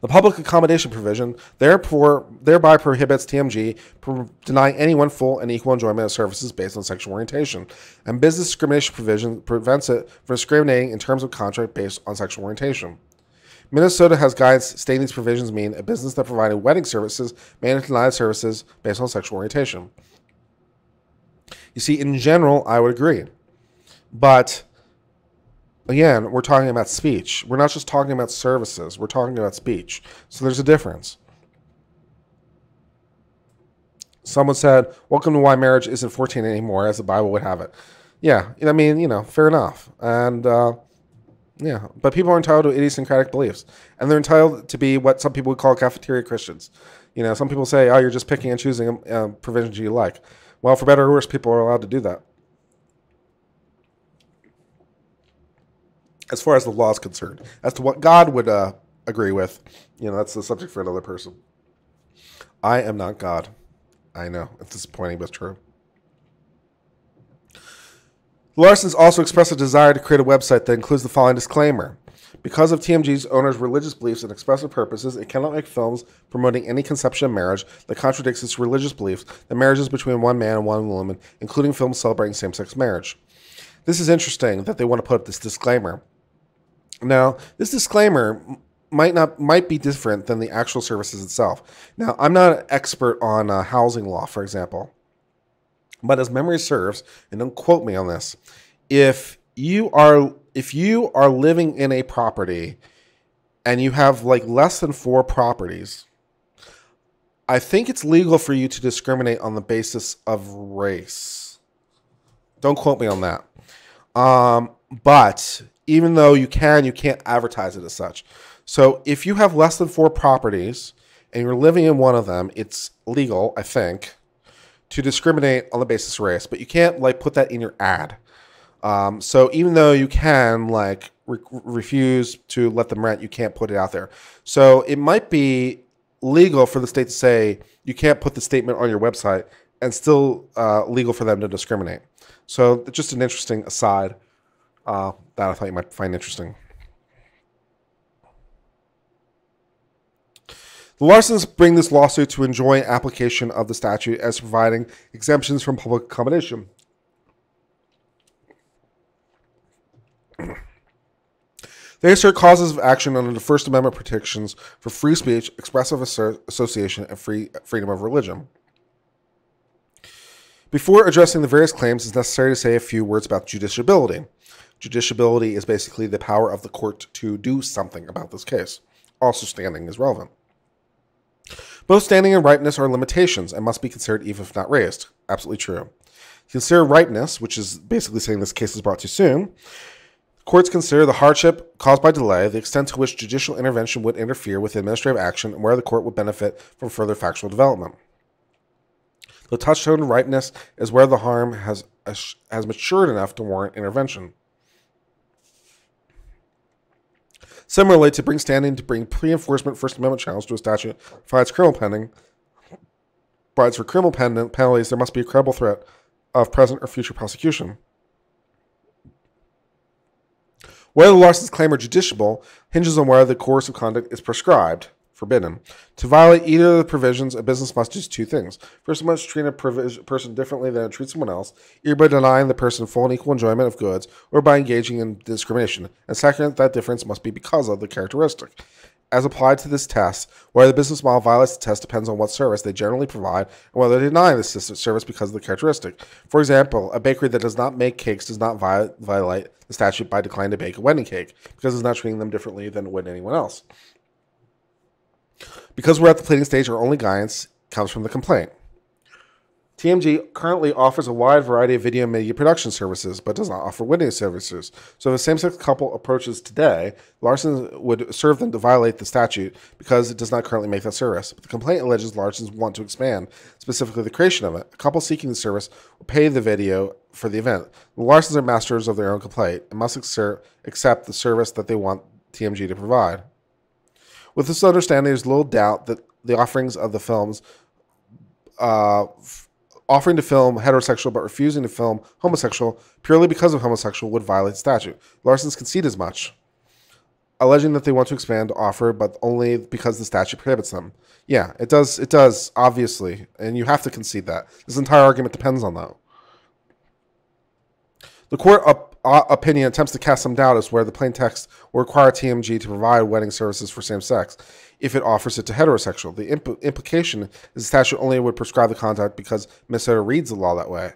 The public accommodation provision therefore thereby prohibits TMG from denying anyone full and equal enjoyment of services based on sexual orientation, and business discrimination provision prevents it from discriminating in terms of contract based on sexual orientation. Minnesota has guides stating these provisions mean a business that provided wedding services may not deny services based on sexual orientation. You see, in general, I would agree. But again, we're talking about speech. We're not just talking about services, we're talking about speech. So there's a difference. Someone said, Welcome to why marriage isn't 14 anymore, as the Bible would have it. Yeah, I mean, you know, fair enough. And, uh, yeah, but people are entitled to idiosyncratic beliefs, and they're entitled to be what some people would call cafeteria Christians. You know, some people say, "Oh, you're just picking and choosing uh, provisions you like." Well, for better or worse, people are allowed to do that. As far as the law is concerned, as to what God would uh, agree with, you know, that's the subject for another person. I am not God. I know it's disappointing, but true. Larsens also expressed a desire to create a website that includes the following disclaimer. Because of TMG's owner's religious beliefs and expressive purposes, it cannot make films promoting any conception of marriage that contradicts its religious beliefs that marriage is between one man and one woman, including films celebrating same sex marriage. This is interesting that they want to put up this disclaimer. Now, this disclaimer might not might be different than the actual services itself. Now, I'm not an expert on uh, housing law, for example. But as memory serves, and don't quote me on this, if you are if you are living in a property and you have like less than four properties, I think it's legal for you to discriminate on the basis of race. Don't quote me on that. Um, but even though you can, you can't advertise it as such. So if you have less than four properties and you're living in one of them, it's legal, I think, to discriminate on the basis of race, but you can't like put that in your ad. Um, so even though you can like re- refuse to let them rent, you can't put it out there. So it might be legal for the state to say you can't put the statement on your website, and still uh, legal for them to discriminate. So just an interesting aside uh, that I thought you might find interesting. The Larsens bring this lawsuit to enjoin application of the statute as providing exemptions from public accommodation. They assert causes of action under the First Amendment protections for free speech, expressive association, and free freedom of religion. Before addressing the various claims, it's necessary to say a few words about justiciability. Justiciability is basically the power of the court to do something about this case. Also, standing is relevant. Both standing and ripeness are limitations and must be considered even if not raised. Absolutely true. Consider ripeness, which is basically saying this case is brought too soon. Courts consider the hardship caused by delay, the extent to which judicial intervention would interfere with administrative action, and where the court would benefit from further factual development. The touchstone ripeness is where the harm has, has matured enough to warrant intervention. Similarly, to bring standing to bring pre-enforcement First Amendment challenge to a statute provides criminal pending, provides for criminal penalties, there must be a credible threat of present or future prosecution. Whether the Larsen's claim are justiciable hinges on whether the course of conduct is prescribed, forbidden. To violate either of the provisions, a business must do two things. First, it must treat a person differently than it treats someone else, either by denying the person full and equal enjoyment of goods or by engaging in discrimination. And second, that difference must be because of the characteristic. As applied to this test, whether the business model violates the test depends on what service they generally provide and whether they deny the service because of the characteristic. For example, a bakery that does not make cakes does not violate the statute by declining to bake a wedding cake because it's not treating them differently than it would anyone else. Because we're at the pleading stage, our only guidance comes from the complaint. TMG currently offers a wide variety of video media production services, but does not offer wedding services. So if a same-sex couple approaches today, Larsen would serve them to violate the statute because it does not currently make that service. But the complaint alleges Larsen's want to expand, specifically the creation of it. A couple seeking the service will pay the video for the event. The Larsens are masters of their own complaint and must accept the service that they want TMG to provide. With this understanding, there's little doubt that the offerings of the films uh, offering to film heterosexual but refusing to film homosexual purely because of homosexual would violate statute. Larsen's concede as much, alleging that they want to expand offer, but only because the statute prohibits them. Yeah, it does. It does obviously, and you have to concede that. This entire argument depends on that. The court uh, Uh, opinion attempts to cast some doubt as where the plain text will require TMG to provide wedding services for same sex if it offers it to heterosexual. The imp- implication is the statute only would prescribe the conduct because Minnesota reads the law that way.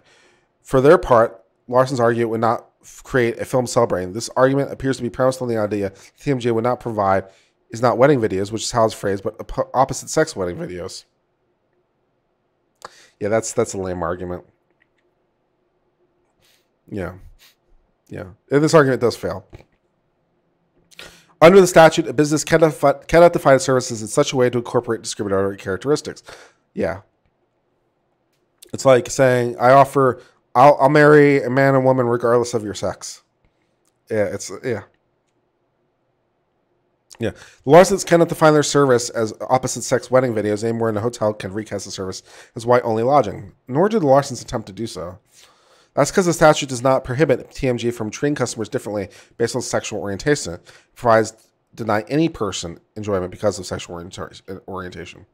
For their part, Larsen's argue it would not create a film celebrating. This argument appears to be premised on the idea TMG would not provide is not wedding videos, which is how it's phrased, but opposite sex wedding videos. Yeah, that's that's a lame argument. Yeah. Yeah. And this argument does fail. Under the statute, a business cannot, cannot define services in such a way to incorporate discriminatory characteristics. Yeah. It's like saying, I offer, I'll, I'll marry a man and woman regardless of your sex. Yeah, it's, yeah. Yeah. The Larsens cannot define their service as opposite sex wedding videos anymore, and a hotel can recast the service as white only lodging. Nor did the Larsens attempt to do so. That's because the statute does not prohibit TMG from treating customers differently based on sexual orientation. It provides deny any person enjoyment because of sexual orientation.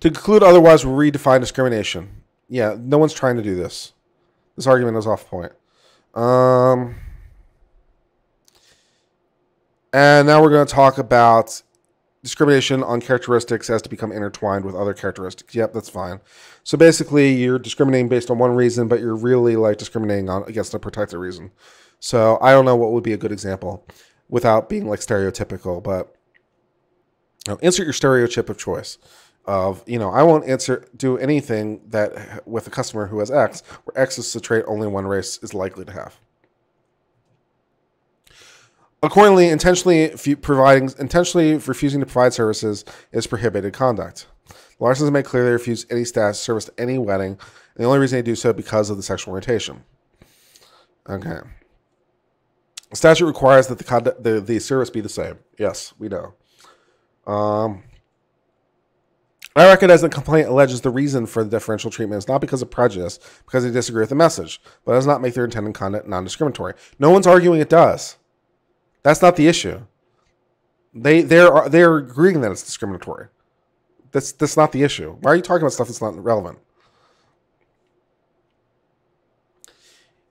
To conclude, otherwise, we'll redefine discrimination. Yeah, no one's trying to do this. This argument is off point. Um, and now we're going to talk about discrimination on characteristics has to become intertwined with other characteristics. Yep, that's fine. So basically, you're discriminating based on one reason, but you're really like discriminating on against a protected reason. So I don't know what would be a good example without being like stereotypical, but you know, insert your stereotype of choice. Of you know, I won't answer do anything that with a customer who has X, where X is a trait only one race is likely to have. Accordingly, intentionally providing intentionally refusing to provide services is prohibited conduct. Larsens made clear they refuse any status service to any wedding, and the only reason they do so because of the sexual orientation. Okay. The statute requires that the, conduct, the the service be the same. Yes, we know. Um, I recognize the complaint alleges the reason for the differential treatment is not because of prejudice, because they disagree with the message, but does not make their intended conduct non-discriminatory. No one's arguing it does. That's not the issue. They they're they're agreeing that it's discriminatory. That's that's not the issue. Why are you talking about stuff that's not relevant?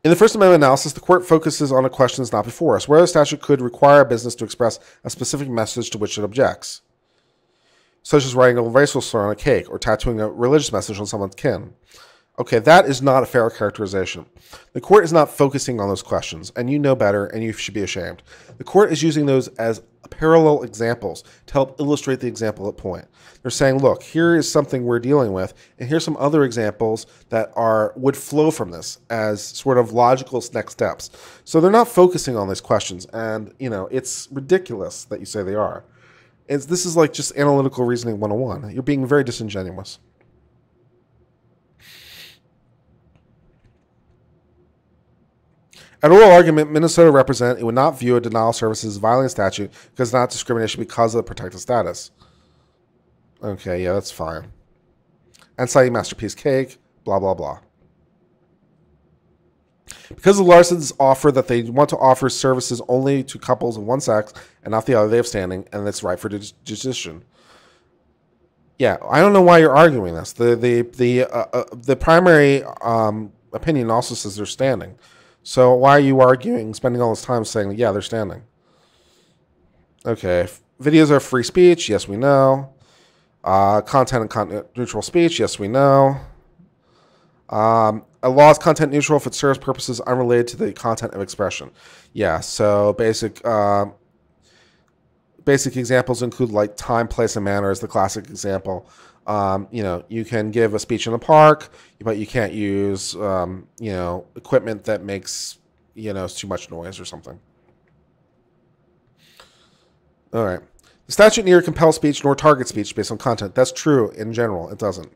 In the First Amendment analysis, the court focuses on a question that's not before us, whether a statute could require a business to express a specific message to which it objects, such as writing a racial slur on a cake or tattooing a religious message on someone's kin. Okay, that is not a fair characterization. The court is not focusing on those questions, and you know better, and you should be ashamed. The court is using those as parallel examples to help illustrate the example at point. They're saying, look, here is something we're dealing with, and here's some other examples that are would flow from this as sort of logical next steps. So they're not focusing on these questions, and you know, it's ridiculous that you say they are. It's, this is like just analytical reasoning 101. You're being very disingenuous. At oral argument, Minnesota represent it would not view a denial of services violating statute because not discrimination because of the protected status. Okay, yeah, that's fine. And citing masterpiece cake, blah blah blah. Because the Larsens offer that they want to offer services only to couples of one sex and not the other, they have standing, and that's right for decision. Yeah, I don't know why you're arguing this. The the the uh, uh, the primary um, opinion also says they're standing. So why are you arguing, spending all this time saying, yeah, they're standing? Okay, videos are free speech. Yes, we know. Uh, content and content neutral speech. Yes, we know. Um, a law is content neutral if it serves purposes unrelated to the content of expression. Yeah, so basic uh, basic examples include like time, place, and manner is the classic example. Um, you know, you can give a speech in a park, but you can't use, um, you know, equipment that makes, you know, too much noise or something. All right. The statute neither compels speech nor target speech based on content. That's true in general. It doesn't.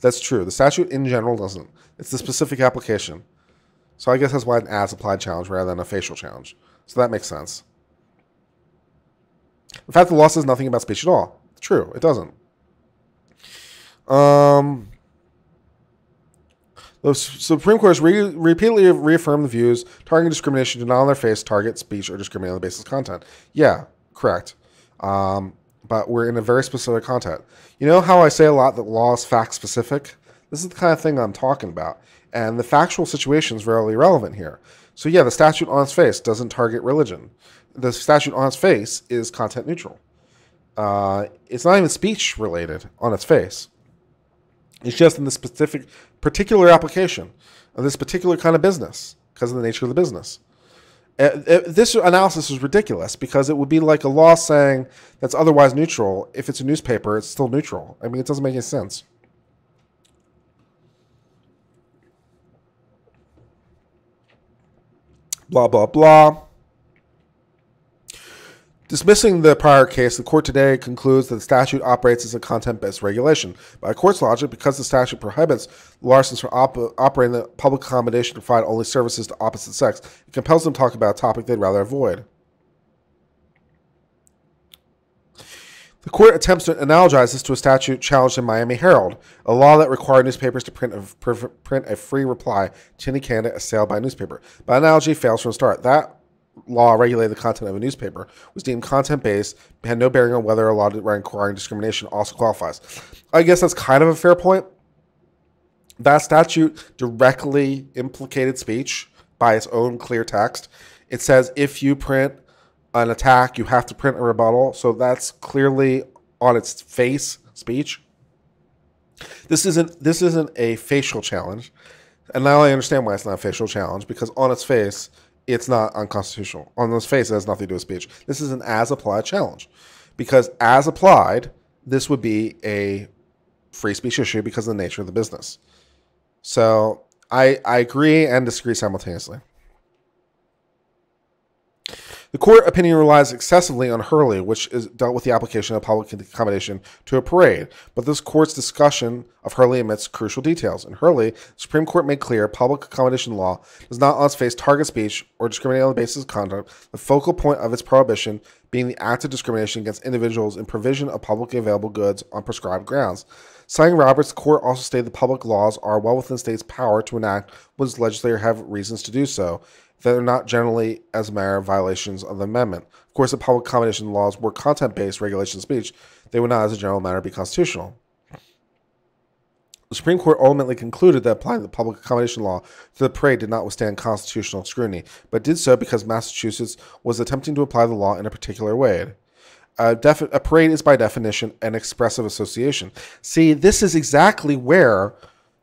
That's true. The statute in general doesn't. It's the specific application. So I guess that's why an as applied challenge rather than a facial challenge. So that makes sense. In fact, the law says nothing about speech at all. True. It doesn't. Um, the Supreme Court has re- repeatedly reaffirmed the views targeting discrimination do not on their face target speech or discriminate on the basis of content. Yeah, correct. Um, but we're in a very specific content. You know how I say a lot that law is fact specific? This is the kind of thing I'm talking about. And the factual situation is rarely relevant here. So, yeah, the statute on its face doesn't target religion. The statute on its face is content neutral. Uh, it's not even speech related on its face. It's just in this specific, particular application of this particular kind of business because of the nature of the business. Uh, uh, this analysis is ridiculous because it would be like a law saying that's otherwise neutral. If it's a newspaper, it's still neutral. I mean, it doesn't make any sense. Blah, blah, blah. Dismissing the prior case, the court today concludes that the statute operates as a content based regulation. By court's logic, because the statute prohibits Larsens from op- operating the public accommodation to provide only services to opposite sex, it compels them to talk about a topic they'd rather avoid. The court attempts to analogize this to a statute challenged in Miami Herald, a law that required newspapers to print a, print a free reply to any candidate assailed by a newspaper. By analogy, fails from the start. That law regulated the content of a newspaper was deemed content based, had no bearing on whether a law requiring discrimination also qualifies. I guess that's kind of a fair point. That statute directly implicated speech by its own clear text. It says if you print an attack, you have to print a rebuttal. So that's clearly on its face speech. This isn't this isn't a facial challenge. And now I understand why it's not a facial challenge because on its face, it's not unconstitutional. On its face, it has nothing to do with speech. This is an as applied challenge because, as applied, this would be a free speech issue because of the nature of the business. So I, I agree and disagree simultaneously. The court opinion relies excessively on Hurley, which is dealt with the application of public accommodation to a parade. But this court's discussion of Hurley omits crucial details. In Hurley, the Supreme Court made clear public accommodation law does not on its face target speech or discriminate on the basis of conduct, the focal point of its prohibition being the act of discrimination against individuals in provision of publicly available goods on prescribed grounds. Citing Roberts, the court also stated that public laws are well within the state's power to enact when its legislators have reasons to do so that are not generally as a matter of violations of the amendment. Of course, if public accommodation laws were content-based regulation of speech, they would not, as a general matter, be constitutional. The Supreme Court ultimately concluded that applying the public accommodation law to the parade did not withstand constitutional scrutiny, but did so because Massachusetts was attempting to apply the law in a particular way. A, a parade is by definition an expressive association. See, this is exactly where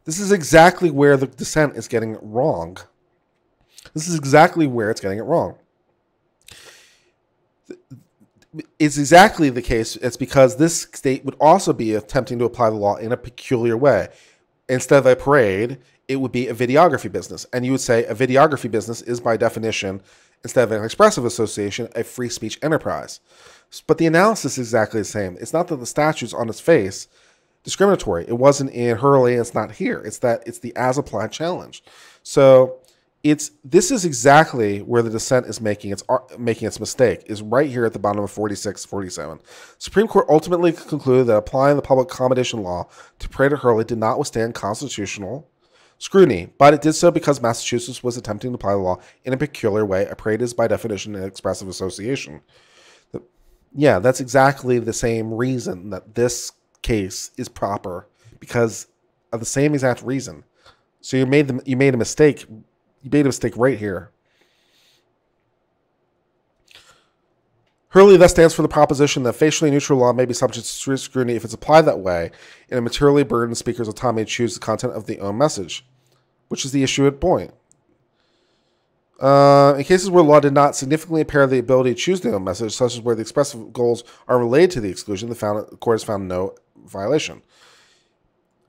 this is exactly where the dissent is getting wrong. This is exactly where it's getting it wrong. It's exactly the case. It's because this state would also be attempting to apply the law in a peculiar way. Instead of a parade, it would be a videography business. And you would say a videography business is, by definition, instead of an expressive association, a free speech enterprise. But the analysis is exactly the same. It's not that the statute's on its face discriminatory. It wasn't in Hurley, it's not here. It's that it's the as applied challenge. So it's this is exactly where the dissent is making its making its mistake is right here at the bottom of 46 47 supreme court ultimately concluded that applying the public accommodation law to parade at hurley did not withstand constitutional scrutiny but it did so because massachusetts was attempting to apply the law in a peculiar way a parade is by definition an expressive association. Yeah that's exactly the same reason that this case is proper because of the same exact reason. So you made the, you made a mistake you made a mistake right here. Hurley thus stands for the proposition that facially neutral law may be subject to strict scrutiny if it's applied that way, and it materially burdens speakers' autonomy to choose the content of the own message, which is the issue at point. Uh, in cases where law did not significantly impair the ability to choose the own message, such as where the expressive goals are related to the exclusion, the, found, the court has found no violation.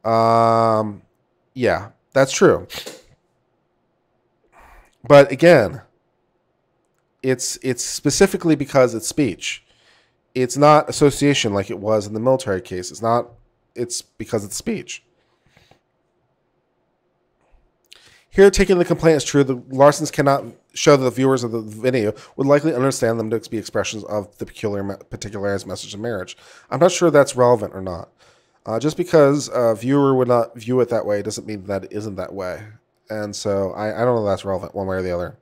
Um, yeah, that's true. But again, it's it's specifically because it's speech. It's not association like it was in the military case. It's not it's because it's speech. Here, taking the complaint as true, the Larsens cannot show that the viewers of the video would likely understand them to be expressions of the peculiar particularized message of marriage. I'm not sure that's relevant or not. Uh, just because a viewer would not view it that way doesn't mean that it isn't that way. And so I, I don't know if that's relevant one way or the other.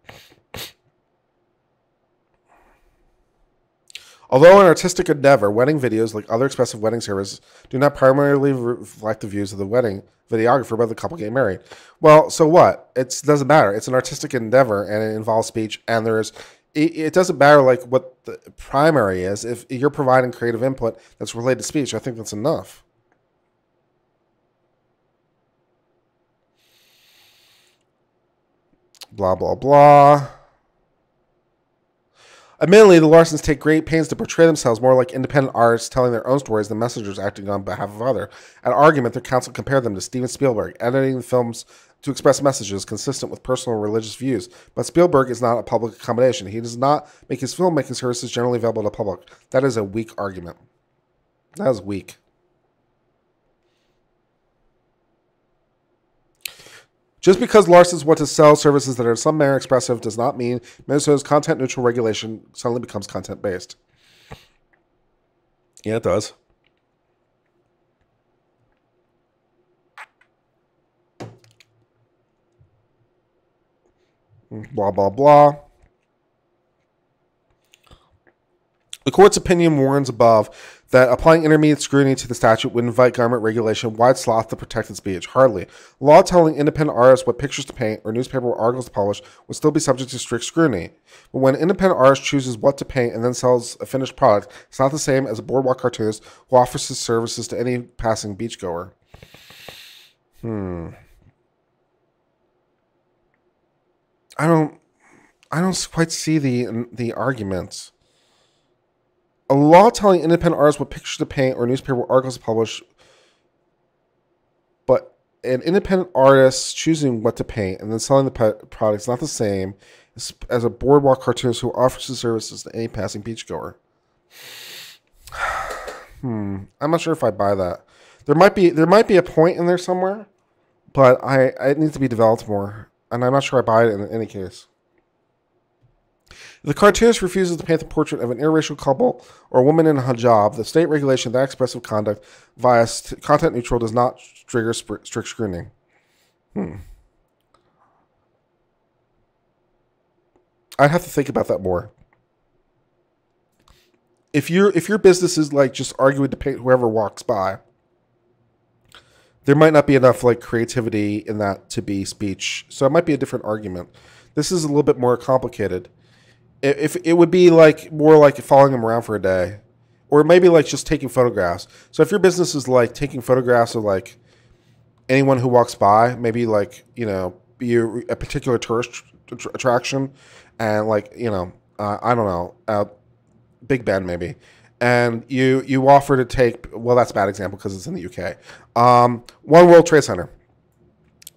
Although an artistic endeavor, wedding videos, like other expressive wedding services, do not primarily reflect the views of the wedding videographer, but the couple getting married. Well, so what? It doesn't matter. It's an artistic endeavor, and it involves speech, and there's it, it doesn't matter like what the primary is. If you're providing creative input that's related to speech, I think that's enough. Blah, blah, blah. Admittedly, the Larsens take great pains to portray themselves more like independent artists telling their own stories than messengers acting on behalf of other. At argument, their counsel compared them to Steven Spielberg, editing the films to express messages consistent with personal religious views. But Spielberg is not a public accommodation. He does not make his filmmaking services generally available to the public. That is a weak argument. That is weak. Just because Larsens want to sell services that are in some manner expressive does not mean Minnesota's content neutral regulation suddenly becomes content based. Yeah, it does. Blah, blah, blah. The court's opinion warns above that applying intermediate scrutiny to the statute would invite government regulation wide swath to protected speech. Hardly. Law telling independent artists what pictures to paint or newspaper articles to publish would still be subject to strict scrutiny. But when an independent artist chooses what to paint and then sells a finished product, it's not the same as a boardwalk cartoonist who offers his services to any passing beachgoer. Hmm. I don't I don't quite see the the arguments a law telling independent artists what pictures to paint or newspaper articles to publish, but an independent artist choosing what to paint and then selling the product is not the same as- a boardwalk cartoonist who offers his services to any passing beachgoer. hmm, I'm not sure if I buy that. There might be there might be a point in there somewhere, but I it needs to be developed more, and I'm not sure I buy it in any case. If the cartoonist refuses to paint the portrait of an interracial couple or a woman in a hijab, the state regulation that expressive conduct via st- content neutral does not trigger sp- strict scrutiny. Hmm. I'd have to think about that more. If your if your business is like just arguing to paint whoever walks by, there might not be enough like creativity in that to be speech. So it might be a different argument. This is a little bit more complicated. If it would be like more like following them around for a day, or maybe like just taking photographs. So if your business is like taking photographs of like anyone who walks by, maybe like you know, be a, particular tourist att- attraction, and like you know, uh, I don't know, uh, Big Ben maybe, and you you offer to take. Well, that's a bad example because it's in the UK. Um, One World Trade Center.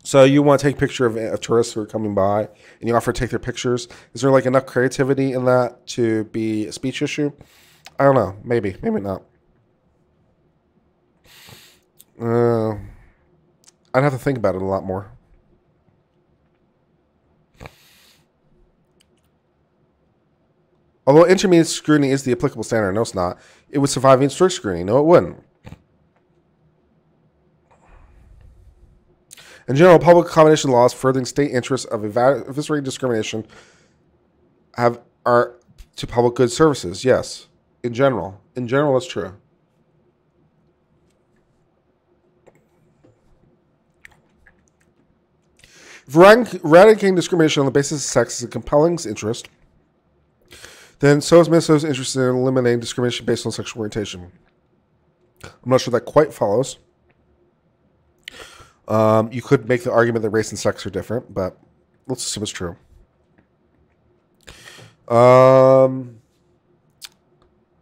So you want to take a picture of, tourists who are coming by, and you offer to take their pictures. Is there like enough creativity in that to be a speech issue? I don't know. Maybe, maybe not. Uh, I'd have to think about it a lot more. Although intermediate scrutiny is the applicable standard, no, it's not. It would survive strict scrutiny. No, it wouldn't. In general, public accommodation laws furthering state interests of eviscerating discrimination have are to public good services. Yes, in general, in general, that's true. If eradicating discrimination on the basis of sex is a compelling interest, then so is Minnesota's interest in eliminating discrimination based on sexual orientation. I'm not sure that quite follows. Um, you could make the argument that race and sex are different, but let's assume it's true. Um,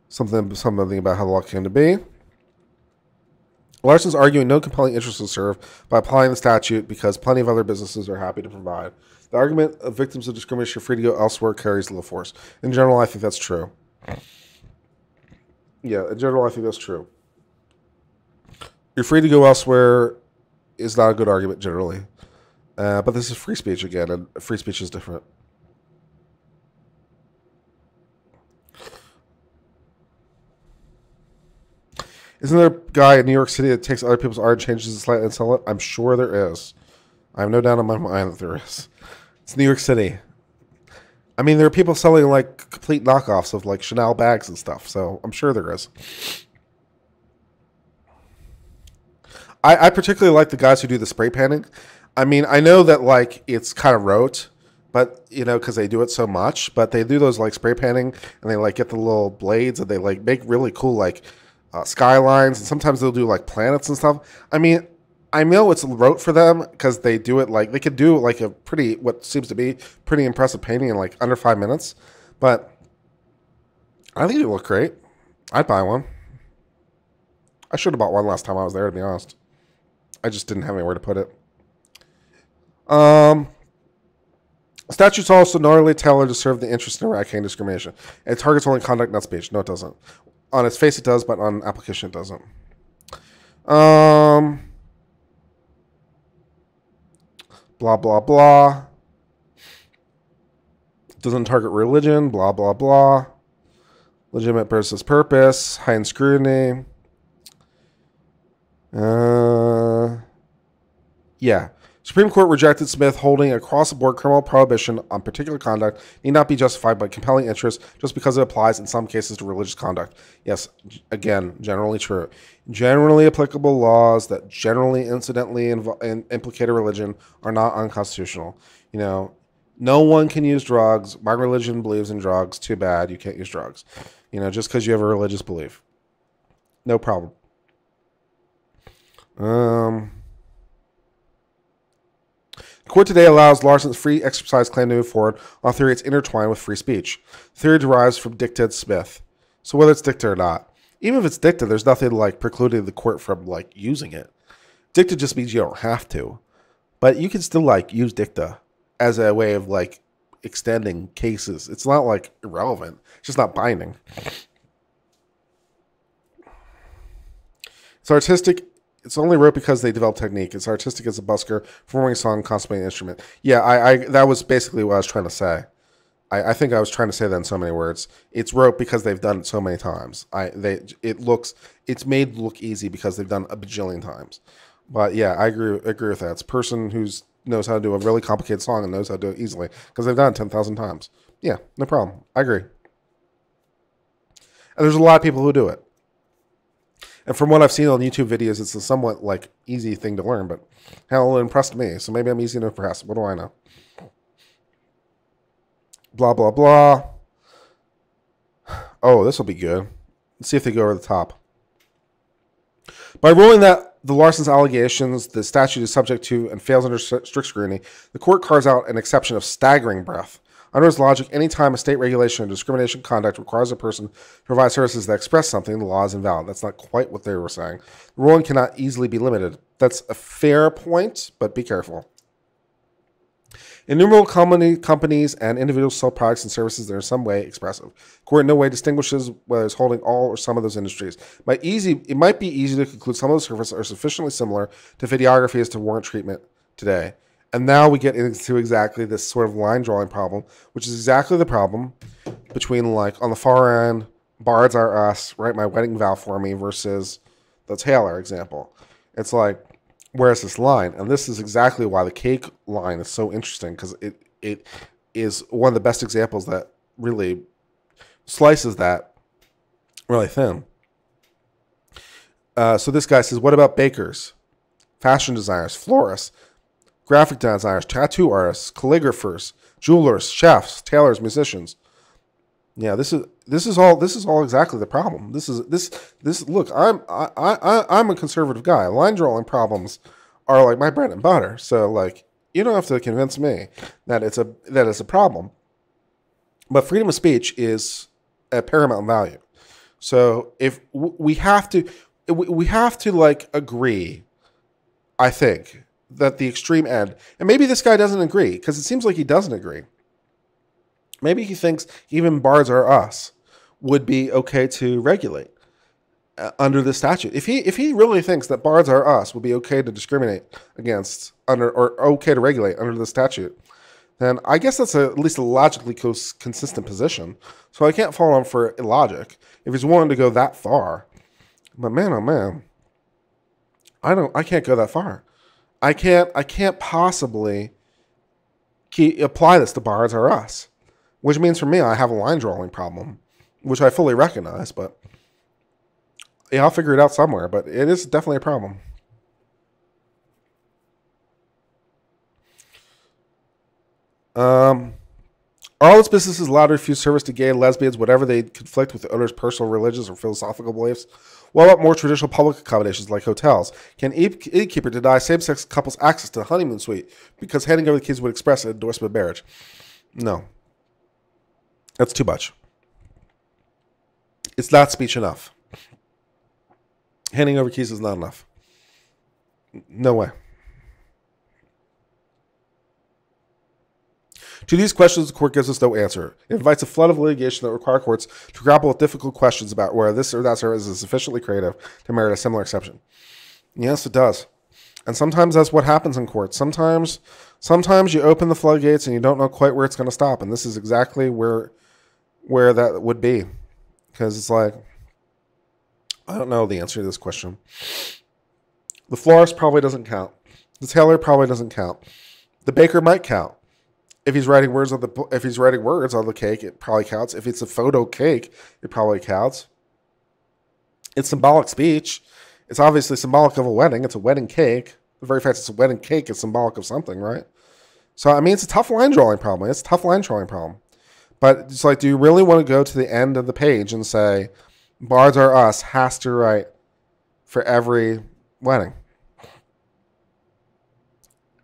something, something about how the law came to be. Larsen's arguing no compelling interest is served by applying the statute because plenty of other businesses are happy to provide. The argument of victims of discrimination are free to go elsewhere carries little force. In general, I think that's true. Yeah, in general, I think that's true. You're free to go elsewhere is not a good argument generally. Uh, but this is free speech again, and free speech is different. Isn't there a guy in New York City that takes other people's art, changes it slightly, and sell it? I'm sure there is. I have no doubt in my mind that there is. It's New York City. I mean, there are people selling like complete knockoffs of like Chanel bags and stuff, so I'm sure there is. I, I particularly like the guys who do the spray painting. I mean, I know that like it's kind of rote, but you know, because they do it so much. But they do those like spray painting, and they like get the little blades, and they like make really cool like uh, skylines, and sometimes they'll do like planets and stuff. I mean, I know it's rote for them because they do it like they could do like a pretty what seems to be pretty impressive painting in like under five minutes, but I think it would look great. I'd buy one. I should have bought one last time I was there, to be honest. I just didn't have anywhere to put it. Um, statutes also normally tailored to serve the interest in eradicating discrimination. It targets only conduct, not speech. No, it doesn't. On its face, it does, but on application, it doesn't. Um, blah blah blah. Doesn't target religion. Blah blah blah. Legitimate versus purpose. High in scrutiny. Uh, yeah. Supreme Court rejected Smith holding across the board criminal prohibition on particular conduct need not be justified by compelling interest just because it applies in some cases to religious conduct. Yes, again, generally true. Generally applicable laws that generally incidentally in, implicate a religion are not unconstitutional. You know, no one can use drugs. My religion believes in drugs. Too bad you can't use drugs. You know, just because you have a religious belief. No problem. Um, court today allows Larsen's free exercise claim to move forward on theory it's intertwined with free speech. Theory derives from dicta and Smith. So whether it's dicta or not, even if it's dicta, there's nothing like precluding the court from like using it. Dicta just means you don't have to, but you can still like use dicta as a way of like extending cases. It's not like irrelevant. It's just not binding. It's artistic. It's only rote because they developed technique. It's artistic as a busker, performing a song, constantly an instrument. Yeah, I, I that was basically what I was trying to say. I, I think I was trying to say that in so many words. It's rote because they've done it so many times. I they it looks it's made look easy because they've done a bajillion times. But yeah, I agree agree with that. It's a person who's knows how to do a really complicated song and knows how to do it easily because they've done it ten thousand times. Yeah, no problem. I agree. And there's a lot of people who do it. And from what I've seen on YouTube videos, it's a somewhat like easy thing to learn, but hell, it impressed me. So maybe I'm easy to impress. What do I know? Blah blah blah. Oh, this will be good. Let's see if they go over the top. By ruling that the Larsen's allegations the statute is subject to and fails under strict scrutiny, the court carves out an exception of staggering breadth. Under its logic, any time a state regulation or discrimination conduct requires a person to provide services that express something, the law is invalid. That's not quite what they were saying. The ruling cannot easily be limited. That's a fair point, but be careful. Innumerable company, companies and individuals sell products and services that are in some way expressive. Court in no way distinguishes whether it's holding all or some of those industries. Easy, it might be easy to conclude some of those services are sufficiently similar to videography as to warrant treatment today. And now we get into exactly this sort of line drawing problem, which is exactly the problem between like on the far end, bards are us, write my wedding vow for me versus the Taylor example. It's like where's this line? And this is exactly why the cake line is so interesting because it it is one of the best examples that really slices that really thin. Uh, so this guy says, what about bakers, fashion designers, florists, graphic designers, tattoo artists, calligraphers, jewelers, chefs, tailors, musicians? Yeah, this is this is all this is all exactly the problem. This is this this look. I'm I I I'm a conservative guy. Line drawing problems are like my bread and butter. So like you don't have to convince me that it's a that it's a problem. But freedom of speech is a paramount value. So if we have to we have to like agree, I think that the extreme end, and maybe this guy doesn't agree because it seems like he doesn't agree Maybe he thinks even bards are us would be okay to regulate uh, under the statute. If he if he really thinks that bards are us would be okay to discriminate against under or okay to regulate under the statute, then I guess that's a, at least a logically consistent position. So I can't fault him for illogic if he's willing to go that far. But man, oh man, I don't. I can't go that far. I can't. I can't possibly apply this to bards or us. Which means for me, I have a line drawing problem, which I fully recognize, but yeah, I'll figure it out somewhere. But it is definitely a problem. Um, all its businesses allowed to refuse service to gay and lesbians, whatever they conflict with the owner's personal religious or philosophical beliefs. What about more traditional public accommodations like hotels? Can innkeeper deny same-sex couples access to the honeymoon suite because handing over the keys would express an endorsement of marriage? No. That's too much. It's not speech enough. Handing over keys is not enough. No way. To these questions, the court gives us no answer. It invites a flood of litigation that require courts to grapple with difficult questions about whether this or that service is sufficiently creative to merit a similar exception. Yes, it does. And sometimes that's what happens in court. Sometimes sometimes you open the floodgates and you don't know quite where it's going to stop. And this is exactly where where that would be because it's like I don't know the answer to this question. The florist probably doesn't count. The tailor probably doesn't count. The baker might count. If he's writing words on the if he's writing words on the cake, it probably counts. If it's a photo cake, it probably counts. It's symbolic speech. It's obviously symbolic of a wedding. It's a wedding cake. The very fact it's a wedding cake is symbolic of something, right? So I mean, it's a tough line drawing problem. It's a tough line drawing problem. But it's like, do you really want to go to the end of the page and say, Bards Are Us has to write for every wedding?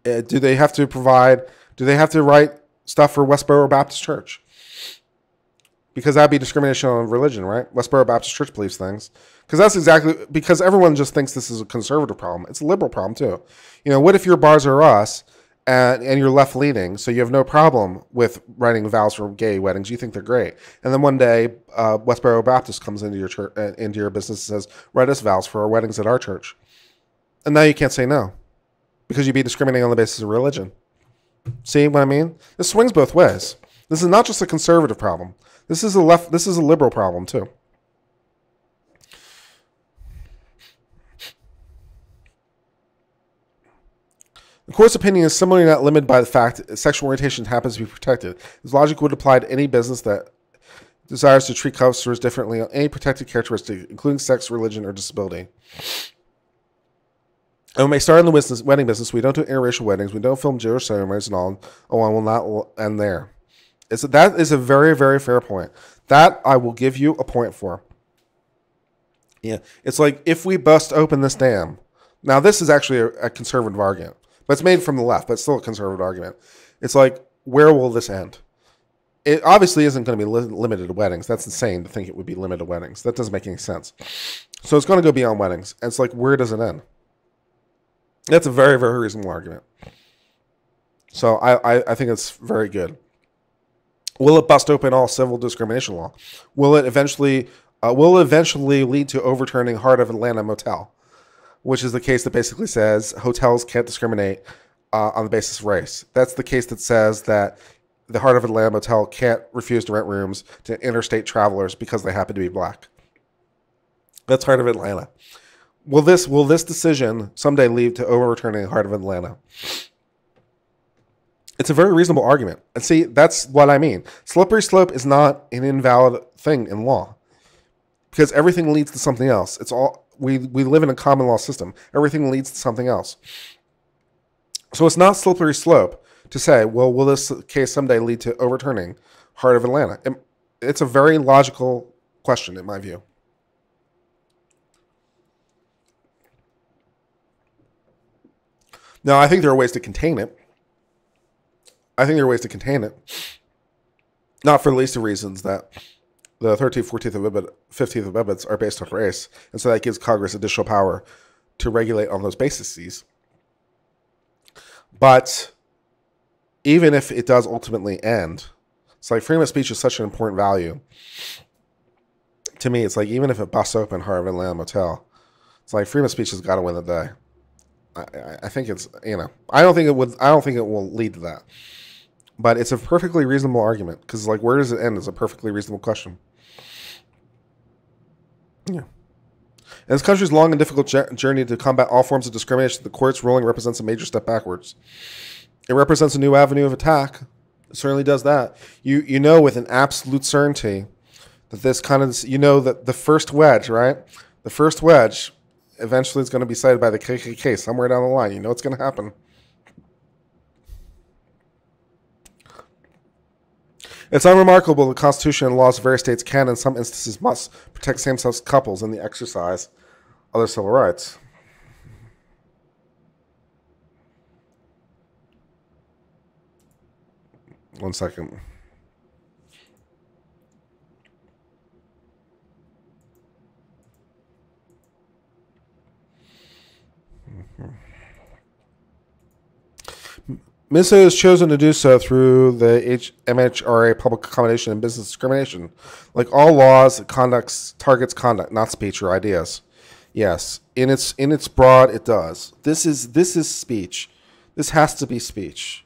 Uh, do they have to provide, do they have to write stuff for Westboro Baptist Church? Because that'd be discrimination on religion, right? Westboro Baptist Church believes things. Because that's exactly, because everyone just thinks this is a conservative problem. It's a liberal problem too. You know, what if your Bards Are Us and, and you're left leaning, so you have no problem with writing vows for gay weddings. You think they're great, and then one day, uh, Westboro Baptist comes into your church, uh, into your business, and says, "Write us vows for our weddings at our church," and now you can't say no because you'd be discriminating on the basis of religion. See what I mean? This swings both ways. This is not just a conservative problem. This is a left. This is a liberal problem too. The court's opinion is similarly not limited by the fact that sexual orientation happens to be protected. This logic would apply to any business that desires to treat customers differently on any protected characteristic, including sex, religion, or disability. And when we start in the business, wedding business, we don't do interracial weddings. We don't film Jewish ceremonies and all. Oh, I will not end there. It's, that is a very, very fair point. That I will give you a point for. Yeah. It's like if we bust open this dam. Now, this is actually a, a conservative argument. But it's made from the left, but still a conservative argument. It's like, where will this end? It obviously isn't going to be li- limited to weddings. That's insane to think it would be limited to weddings. That doesn't make any sense. So it's going to go beyond weddings. And it's like, where does it end? That's a very, very reasonable argument. So I, I, I think it's very good. Will it bust open all civil discrimination law? Will it eventually uh, will eventually lead to overturning Heart of Atlanta Motel? which is the case that basically says hotels can't discriminate uh, on the basis of race. That's the case that says that the Heart of Atlanta Motel can't refuse to rent rooms to interstate travelers because they happen to be black. That's Heart of Atlanta. Will this will this decision someday lead to overturning Heart of Atlanta? It's a very reasonable argument. And see, that's what I mean. Slippery slope is not an invalid thing in law. Because everything leads to something else. It's all we we live in a common law system. Everything leads to something else. So it's not slippery slope to say, well, will this case someday lead to overturning Heart of Atlanta? it's a very logical question, in my view. Now, I think there are ways to contain it. I think there are ways to contain it. Not for the least of reasons that the 13th, 14th, and 15th Amendments are based on race, and so that gives Congress additional power to regulate on those bases. But even if it does ultimately end, it's like freedom of speech is such an important value. To me, it's like even if it busts open of Atlanta Motel, it's like freedom of speech has got to win the day. I, I think it's you know I don't think it would I don't think it will lead to that, but it's a perfectly reasonable argument because like where does it end is a perfectly reasonable question. Yeah. In this country's long and difficult journey to combat all forms of discrimination, the court's ruling represents a major step backwards. It represents a new avenue of attack. It certainly does that. You you know with an absolute certainty that this kind of you know that the first wedge, right? The first wedge eventually is going to be cited by the KKK somewhere down the line. You know what's going to happen. It's unremarkable the Constitution and laws of various states can, in some instances, must protect same sex couples in the exercise of their civil rights. One second. Minnesota has chosen to do so through the H- MHRA public accommodation and business discrimination. Like all laws, it conducts targets conduct, not speech or ideas. Yes, in its in its broad, it does. This is this is speech. This has to be speech.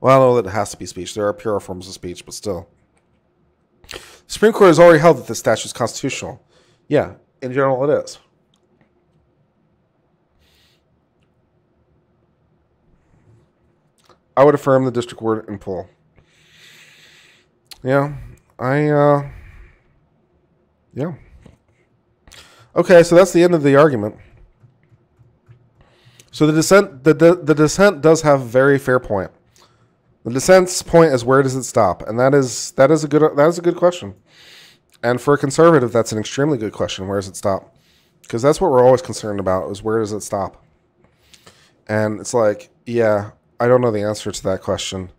Well, I know that it has to be speech. There are pure forms of speech, but still. The Supreme Court has already held that this statute is constitutional. Yeah, in general, it is. I would affirm the district court in full. Yeah, I, uh, yeah. Okay, so that's the end of the argument. So the dissent, the, the, the dissent does have very fair point. The dissent's point is where does it stop, and that is that is a good that is a good question. And for a conservative, that's an extremely good question. Where does it stop? Because that's what we're always concerned about: is where does it stop? And it's like, yeah, I don't know the answer to that question.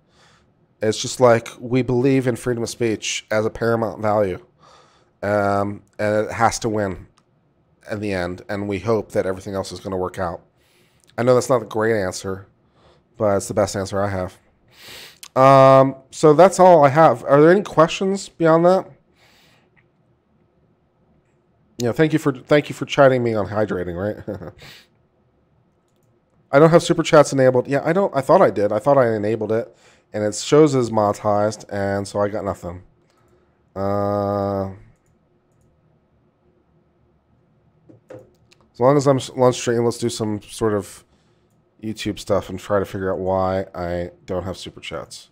It's just like we believe in freedom of speech as a paramount value, um, and it has to win in the end. And we hope that everything else is going to work out. I know that's not a great answer, but it's the best answer I have. Um, so that's all I have. Are there any questions beyond that? Yeah, thank you for thank you for chatting me on hydrating, right? I don't have super chats enabled. Yeah, I don't. I thought I did. I thought I enabled it, and it shows as monetized, and so I got nothing. Uh, as long as I'm lunch streaming, let's do some sort of YouTube stuff and try to figure out why I don't have super chats.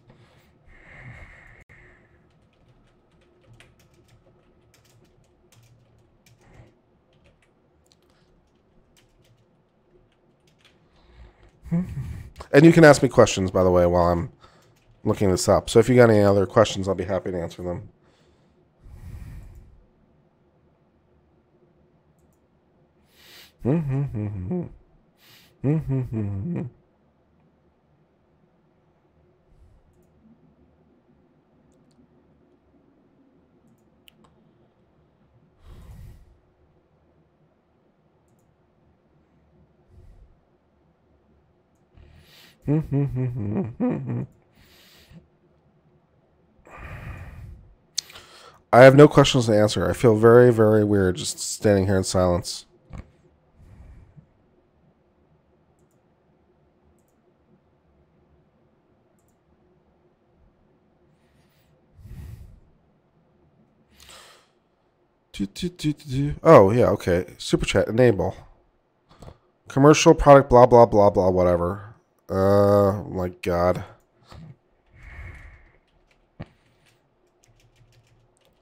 And you can ask me questions, by the way, while I'm looking this up. So if you got any other questions, I'll be happy to answer them. Mm-hmm. Mm-hmm. I have no questions to answer. I feel very, very weird just standing here in silence. Oh, yeah, okay. Super chat, enable. Commercial product, blah, blah, blah, blah, whatever. Uh, my God.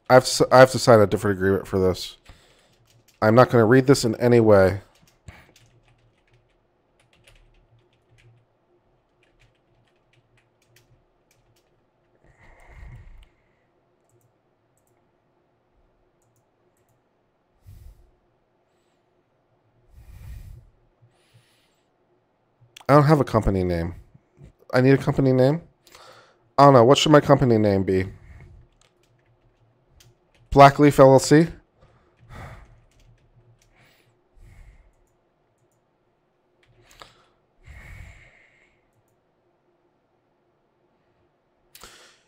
I have, to, I have to sign a different agreement for this. I'm not going to read this in any way. I don't have a company name. I need a company name. I don't know. What should my company name be? Blackleaf LLC.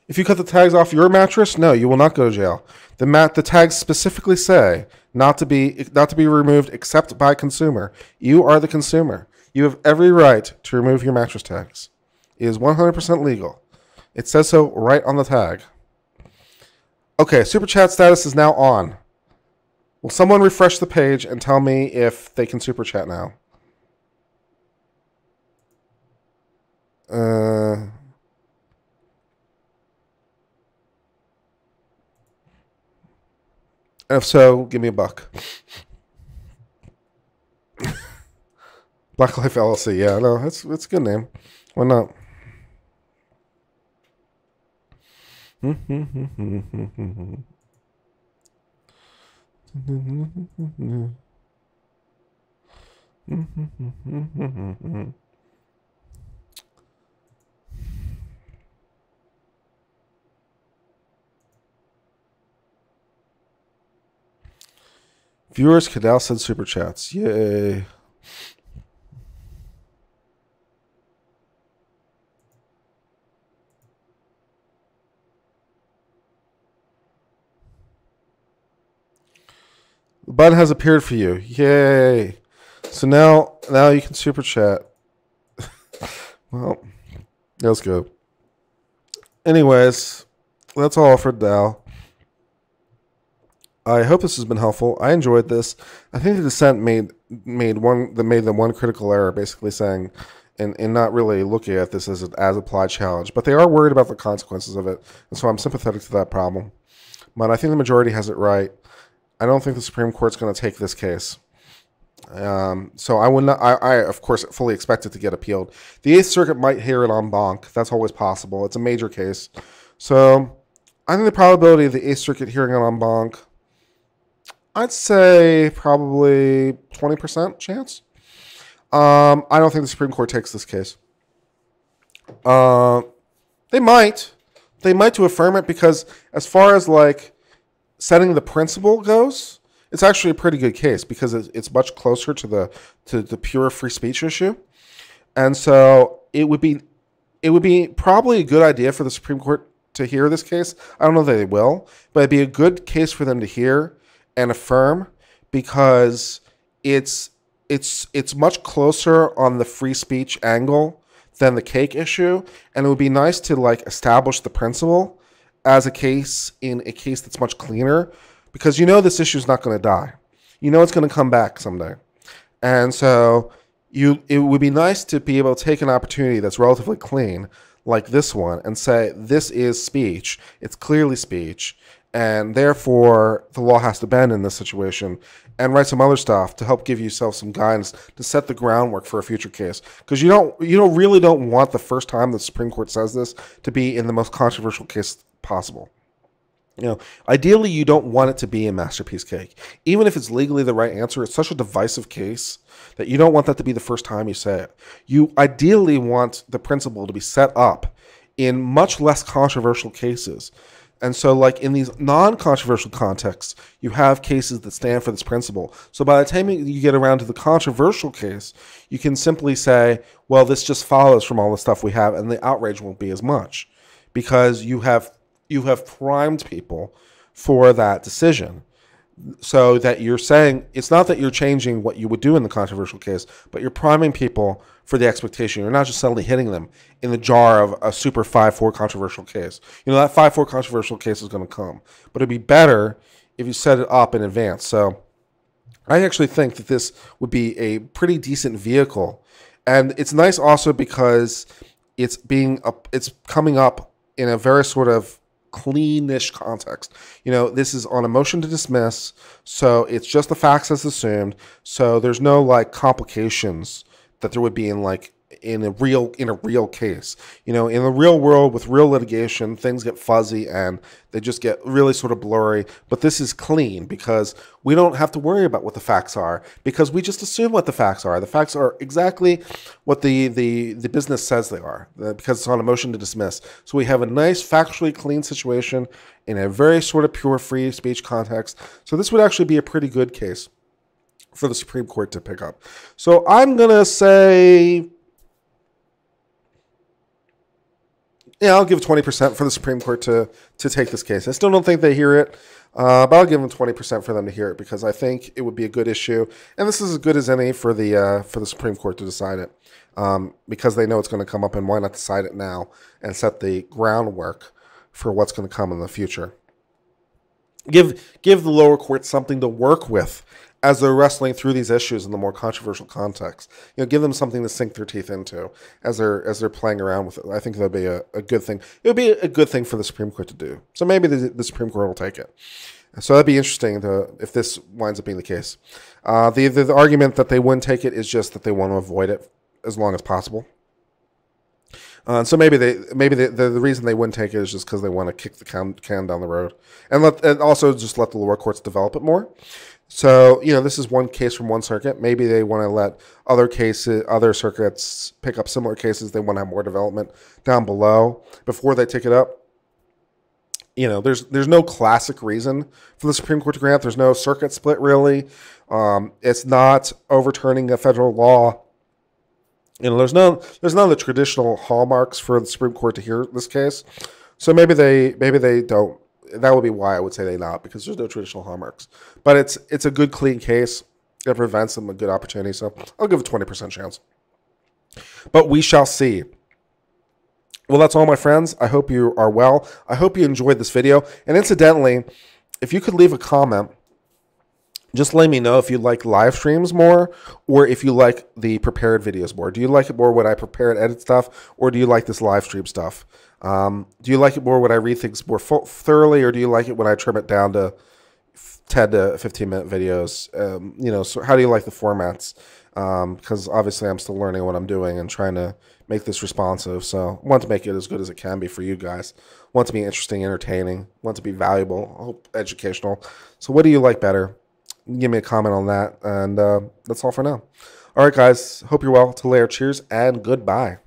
If you cut the tags off your mattress, no, you will not go to jail. The mat the tags specifically say not to be not to be removed except by consumer. You are the consumer. You have every right to remove your mattress tags. It is 100% legal. It says so right on the tag. Okay, super chat status is now on. Will someone refresh the page and tell me if they can super chat now? Uh, if so, give me a buck. Black Life LLC. Yeah, no, that's that's a good name. Why not? Viewers can now send super chats. Yay. The button has appeared for you. Yay. So now now you can super chat. well, let's go. Anyways, that's all for now. I hope this has been helpful. I enjoyed this. I think the dissent made made one that made the one critical error, basically saying and, and not really looking at this as an as applied challenge. But they are worried about the consequences of it. And so I'm sympathetic to that problem. But I think the majority has it right. I don't think the Supreme Court's going to take this case. Um, so I would not. I, I, of course fully expect it to get appealed. The Eighth Circuit might hear it en banc. That's always possible. It's a major case. So I think the probability of the Eighth Circuit hearing it en banc, I'd say probably twenty percent chance. Um, I don't think the Supreme Court takes this case. Uh, they might. They might to affirm it because as far as like setting the principle goes, it's actually a pretty good case because it's much closer to the to the pure free speech issue. And so it would be it would be probably a good idea for the Supreme Court to hear this case. I don't know that they will, but it'd be a good case for them to hear and affirm because it's it's it's much closer on the free speech angle than the cake issue, and it would be nice to like establish the principle as a case in a case that's much cleaner because you know this issue is not going to die. You know it's going to come back someday. And so you it would be nice to be able to take an opportunity that's relatively clean like this one and say this is speech. It's clearly speech and therefore the law has to bend in this situation and write some other stuff to help give yourself some guidance to set the groundwork for a future case because you don't you don't really don't want the first time the supreme court says this to be in the most controversial case possible you know, ideally, you don't want it to be a masterpiece cake. Even if it's legally the right answer, it's such a divisive case that you don't want that to be the first time you say it. You ideally want the principle to be set up in much less controversial cases. And so, like in these non controversial contexts, you have cases that stand for this principle. So, by the time you get around to the controversial case, you can simply say, well, this just follows from all the stuff we have, and the outrage won't be as much because you have you have primed people for that decision so that you're saying it's not that you're changing what you would do in the controversial case, but you're priming people for the expectation. You're not just suddenly hitting them in the jar of a super 5 4 controversial case. You know, that 5 4 controversial case is going to come, but it'd be better if you set it up in advance. So I actually think that this would be a pretty decent vehicle. And it's nice also because it's being up, it's coming up in a very sort of cleanish context. You know, this is on a motion to dismiss, so it's just the facts as assumed. So there's no like complications that there would be in like in a real in a real case. You know, in the real world with real litigation, things get fuzzy and they just get really sort of blurry. But this is clean because we don't have to worry about what the facts are because we just assume what the facts are. The facts are exactly what the the the business says they are uh, because it's on a motion to dismiss. So we have a nice factually clean situation in a very sort of pure free speech context. So this would actually be a pretty good case for the Supreme Court to pick up. So I'm going to say yeah, I'll give 20% for the Supreme Court to to take this case. I still don't think they hear it, uh, but I'll give them 20% for them to hear it because I think it would be a good issue, and this is as good as any for the uh, for the Supreme Court to decide it um, because they know it's going to come up, and why not decide it now and set the groundwork for what's going to come in the future. Give give the lower court something to work with as they're wrestling through these issues in the more controversial context. You know, give them something to sink their teeth into as they're as they're playing around with it. I think that'd be a, a good thing. It would be a good thing for the Supreme Court to do. So maybe the, the Supreme Court will take it. So that'd be interesting to, if this winds up being the case. Uh, the, the, the argument that they wouldn't take it is just that they want to avoid it as long as possible. Uh, so maybe they maybe the, the reason they wouldn't take it is just because they want to kick the can, can down the road and let and also just let the lower courts develop it more. So, you know, this is one case from one circuit. Maybe they want to let other cases, other circuits pick up similar cases. They want to have more development down below before they take it up. You know, there's there's no classic reason for the Supreme Court to grant. There's no circuit split really. Um, it's not overturning a federal law. You know, there's no there's none of the traditional hallmarks for the Supreme Court to hear this case. So maybe they maybe they don't that would be why I would say they not because there's no traditional hallmarks. But it's it's a good clean case. It prevents them a good opportunity. So I'll give a twenty percent chance. But we shall see. Well, that's all, my friends. I hope you are well. I hope you enjoyed this video. And incidentally, if you could leave a comment, just let me know if you like live streams more or if you like the prepared videos more. Do you like it more when I prepare and edit stuff or do you like this live stream stuff? Um, do you like it more when I read things more thoroughly, or do you like it when I trim it down to ten to fifteen minute videos? Um, you know, so how do you like the formats? Because um, obviously, I'm still learning what I'm doing and trying to make this responsive. So, I want to make it as good as it can be for you guys. I want to be interesting, entertaining. I want to be valuable. I hope educational. So, what do you like better? Give me a comment on that, and uh, that's all for now. All right, guys. Hope you're well. To layer, cheers and goodbye.